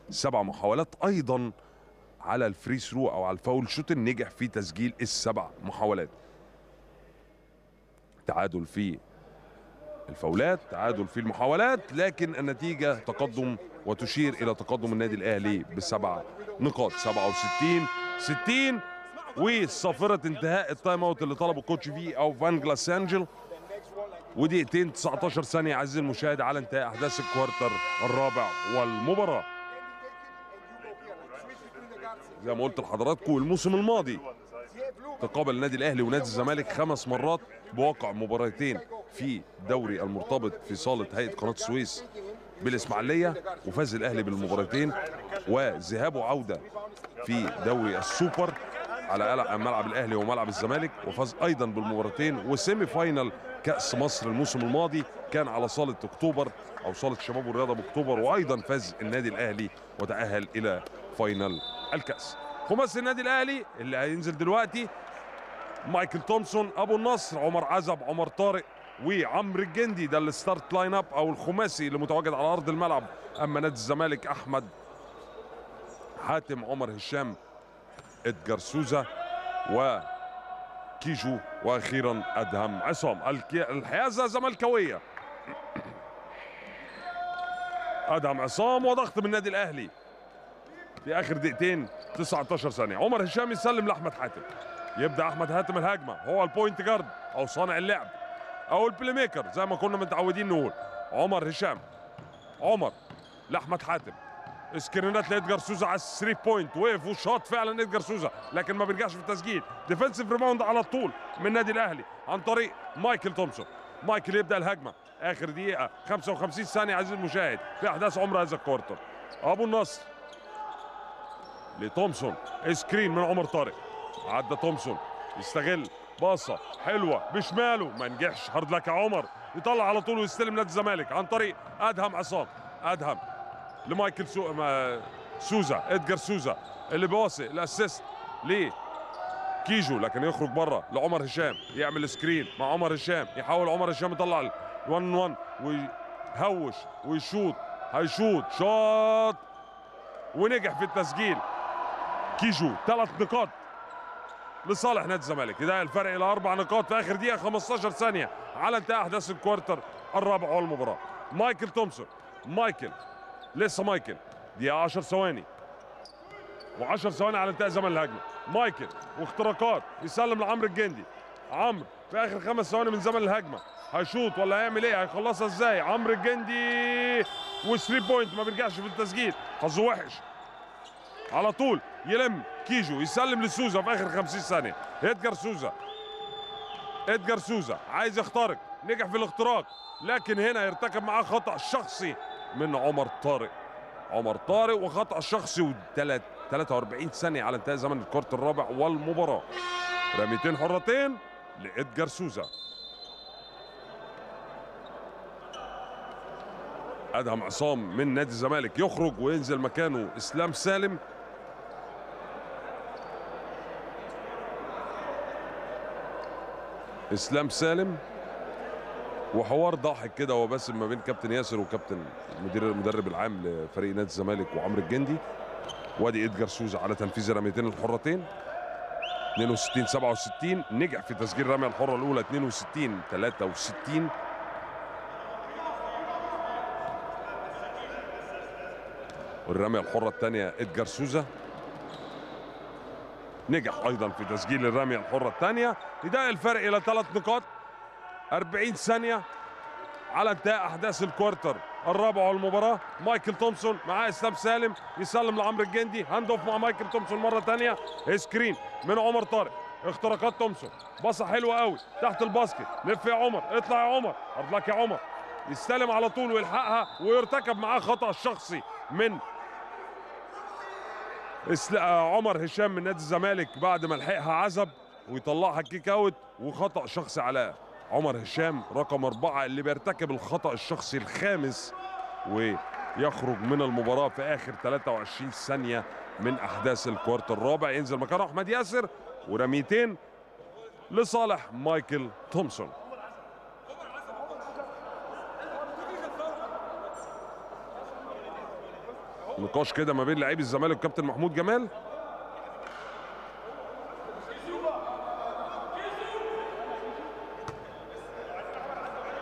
سبع محاولات أيضا على ال free throw أو على ال foul shot نجح في تسجيل السبع محاولات. تعادل في الفاولات تعادل في المحاولات لكن النتيجة تقدم وتشير إلى تقدم النادي الأهلي بسبع نقاط 67 60 وصافرة انتهاء ال time out اللي طلبه coach في أو فان جلاس أنجل ودقيقتين 19 ثانية عزيزي المشاهد على انتهاء أحداث ال quarter الرابع والمباراة. زي ما قلت لحضراتكم الموسم الماضي تقابل النادي الأهلي ونادي الزمالك خمس مرات بواقع مباراتين في دوري المرتبط في صالة هيئة قناة السويس بالإسماعيلية وفاز الأهلي بالمباراتين وذهاب وعودة في دوري السوبر على ملعب الأهلي وملعب الزمالك وفاز أيضا بالمباراتين و semi final كأس مصر الموسم الماضي كان على صالة أكتوبر أو صالة الشباب والرياضه بأكتوبر وأيضا فاز النادي الأهلي وتأهل إلى final الكاس. خماسي النادي الأهلي اللي هينزل دلوقتي مايكل تومسون أبو النصر عمر عزب عمر طارق وعمرو الجندي. ده ال start line up أو الخماسي اللي متواجد على أرض الملعب. أما نادي الزمالك أحمد حاتم عمر هشام ادجار سوزا وكيجو وأخيرا أدهم عصام. الحيازه زملكاويه أدهم عصام وضغط من النادي الأهلي. في آخر دقيقتين 19 ثانية. عمر هشام يسلم لأحمد حاتم. يبدأ أحمد حاتم الهجمة. هو ال point guard أو صانع اللعب أو ال play maker زي ما كنا متعودين نقول. عمر هشام. عمر لأحمد حاتم. سكرينات لادجار سوزا على ال three point وقف وشاط فعلا ادجار سوزا. لكن ما بينجحش في التسجيل. defensive rebound على طول من النادي الأهلي عن طريق مايكل تومسون. مايكل يبدأ الهجمة. آخر دقيقة 55 ثانية عزيزي المشاهد. في أحداث عمر هذا ال quarter. أبو النصر. لتومسون. screen من عمر طارق. عدى تومسون. يستغل. باصة. حلوة. بشماله. ما نجحش. hard luck يا عمر. يطلع على طول ويستلم نادي الزمالك. عن طريق أدهم عصام. أدهم. لمايكل سو... ما... سوزا. ادجار سوزا. اللي بيواصل ال assist ليه كيجو. لكن يخرج بره لعمر هشام. يعمل screen مع عمر هشام. يحاول عمر هشام يطلع ال 1 1 ويهوش. ويشوط. هيشوط. شوط. ونجح في التسجيل. كيجو ثلاث نقاط لصالح نادي الزمالك. يضيق الفرق إلى أربع نقاط في آخر دقيقة 15 ثانية على انتهاء أحداث ال quarter الرابع والمباراة. مايكل تومسون مايكل لسه مايكل دقيقة 10 ثواني. و10 ثواني على انتهاء زمن الهجمة. مايكل واختراقات يسلم لعمرو الجندي. عمرو في آخر خمس ثواني من زمن الهجمة. هيشوط ولا هيعمل إيه؟ هيخلصها إزاي؟ عمرو الجندي و3 point ما بينجحش في التسجيل. حظه وحش. على طول يلم كيجو يسلم لسوزا في آخر 50 ثانية. ادجار سوزا. ادجار سوزا. عايز يخترق. نجح في الاختراق. لكن هنا يرتكب معاه خطأ شخصي من عمر طارق. عمر طارق وخطأ شخصي وثلاث 43 ثانية على انتهاء زمن الكورت الرابع والمباراة. رميتين حرتين لادجار سوزا. أدهم عصام من نادي الزمالك. يخرج وينزل مكانه إسلام سالم. إسلام سالم وحوار ضاحك كده هو باسم ما بين كابتن ياسر وكابتن المدير المدرب العام لفريق نادي الزمالك وعمرو الجندي. وادي ادجار سوزا على تنفيذ الرميتين الحرتين. 62 67 نجح في تسجيل الرميه الحرة الأولى 62 63 والرمية الحرة الثانية ادجار سوزا. نجح أيضا في تسجيل الرميه الحرة الثانية. يضيق الفرق إلى ثلاث نقاط. 40 ثانية على انتهاء أحداث ال quarter. الرابع والمباراه مايكل تومسون معاه إسلام سالم يسلم لعمرو الجندي. hand off مع مايكل تومسون مرة ثانية. screen من عمر طارق. اختراقات تومسون. باصة حلوة قوي. تحت ال basket. لف يا عمر. اطلع يا عمر. hard luck يا عمر. يستلم على طول ويلحقها ويرتكب معاه خطأ شخصي من عمر هشام من نادي الزمالك بعد ما لحقها عزب ويطلعها kick out وخطأ شخصي على عمر هشام رقم أربعة اللي بيرتكب الخطأ الشخصي الخامس ويخرج من المباراة في آخر 23 ثانية من أحداث ال quarter الرابع. ينزل مكانه أحمد ياسر ورميتين لصالح مايكل تومسون. نقاش كده ما بين لاعبي الزمالك وكابتن محمود جمال.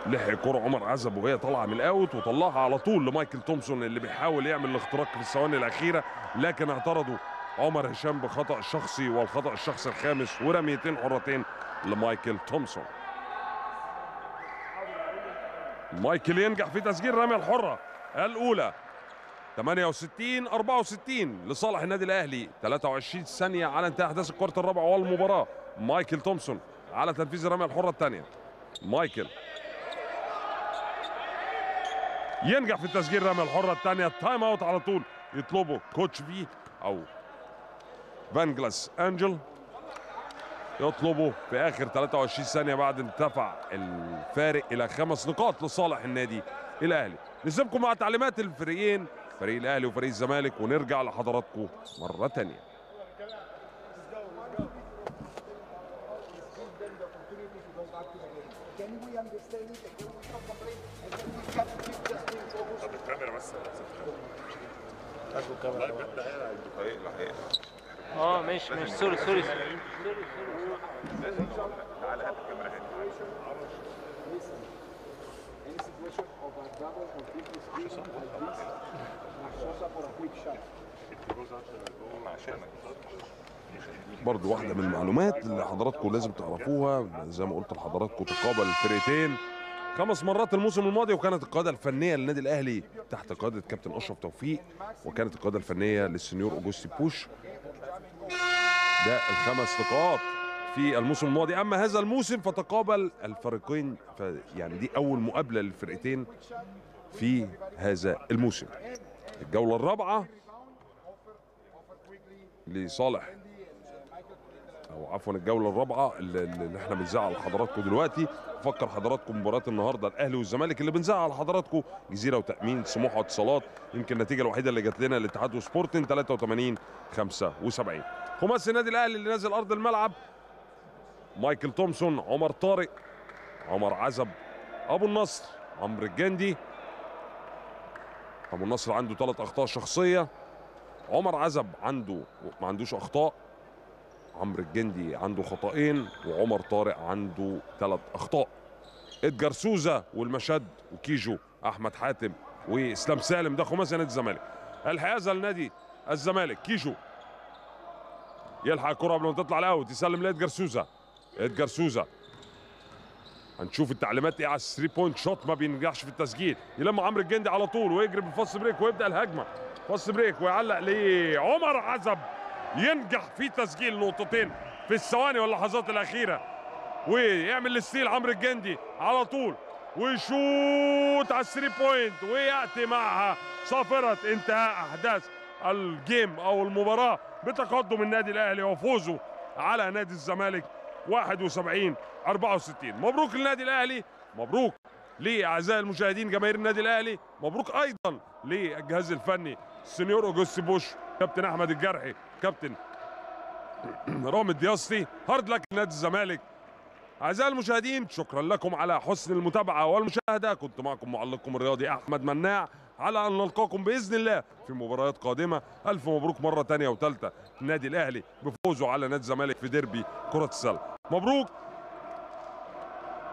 لحق كرة عمر عزب وهي طالعة من الأوت وطلعها على طول لمايكل تومسون اللي بيحاول يعمل الاختراق في الثواني الأخيرة لكن اعترضوا عمر هشام بخطأ شخصي والخطأ الشخصي الخامس ورميتين حرتين لمايكل تومسون. مايكل ينجح في تسجيل الرميه الحرة الأولى. 68 64 لصالح النادي الأهلي. 23 ثانية على انتهاء أحداث ال quarter الرابع والمباراة. مايكل تومسون على تنفيذ الرميه الحرة الثانية. مايكل. ينجح في تسجيل الرميه الحرة الثانية. ال time out على طول. يطلبه coach إيفانجلوس انجلو يطلبه في آخر 23 ثانية بعد ارتفاع الفارق إلى خمس نقاط لصالح النادي الأهلي. نسيبكم مع تعليمات الفريقين. فريق الأهلي وفريق الزمالك ونرجع لحضراتكم مرة ثانية آه ماشي ماشي. sorry sorry. sorry sorry sorry برضو واحدة من المعلومات اللي حضراتكم لازم تعرفوها زي ما قلت لحضراتكم تقابل الفرقتين. خمس مرات الموسم الماضي وكانت القيادة الفنية للنادي الأهلي تحت قيادة كابتن أشرف توفيق وكانت القيادة الفنية للسنيور أوجوستي بوش. ده الخمس نقاط. في الموسم الماضي. أما هذا الموسم فتقابل الفريقين يعني دي أول مقابلة للفرقتين في هذا الموسم. الجولة الرابعة لصالح أو عفوا الجولة الرابعة اللي, إحنا بنذاعها لحضراتكم دلوقتي. أفكر حضراتكم مباراة النهارده الأهلي والزمالك اللي بنذاعها لحضراتكم جزيرة وتأمين سموحة واتصالات يمكن النتيجة الوحيدة اللي جات لنا الاتحاد وسبورتنج 83 75 خماسي النادي الأهلي اللي نازل أرض الملعب مايكل تومسون عمر طارق عمر عزب أبو النصر عمرو الجندي. أبو النصر عنده ثلاث أخطاء شخصية. عمر عزب عنده ما عندوش أخطاء. عمرو الجندي عنده خطأين وعمر طارق عنده ثلاث أخطاء. ادجار سوزا والمشد وكيجو أحمد حاتم وإسلام سالم ده خماسي نادي الزمالك. الحيازه لنادي الزمالك كيجو. يلحق الكره قبل ما تطلع الأوت يسلم لادجار سوزا. ادجار سوزا هنشوف التعليمات إيه على ال three point shot ما بينجحش في التسجيل. يلم عمرو الجندي على طول ويجري بال fast break ويبدأ الهجمة. fast break ويعلق لعمر عزب. ينجح في تسجيل نقطتين في الثواني واللحظات الأخيرة. ويعمل ال steal عمرو الجندي على طول. ويشوت على ال three point ويأتي معها صافرة انتهاء أحداث ال game أو المباراة بتقدم النادي الأهلي وفوزه على نادي الزمالك 71 64 مبروك للنادي الأهلي. مبروك لأعزائي المشاهدين جماهير النادي الأهلي. مبروك أيضا للجهاز الفني السنيور اوجوستي بوش كابتن أحمد الجرحي كابتن رامي الدياسطي hard luck نادي الزمالك. أعزائي المشاهدين شكرا لكم على حسن المتابعة والمشاهدة. كنت معكم معلقكم الرياضي أحمد مناع. على أن نلقاكم بإذن الله في مباريات قادمة. ألف مبروك مرة تانية وثالثه النادي الأهلي بفوزه على نادي الزمالك في ديربي كرة السلة. مبروك.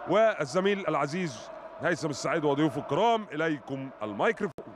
والزميل العزيز هيثم السعيد وضيوفه الكرام إليكم المايكروفون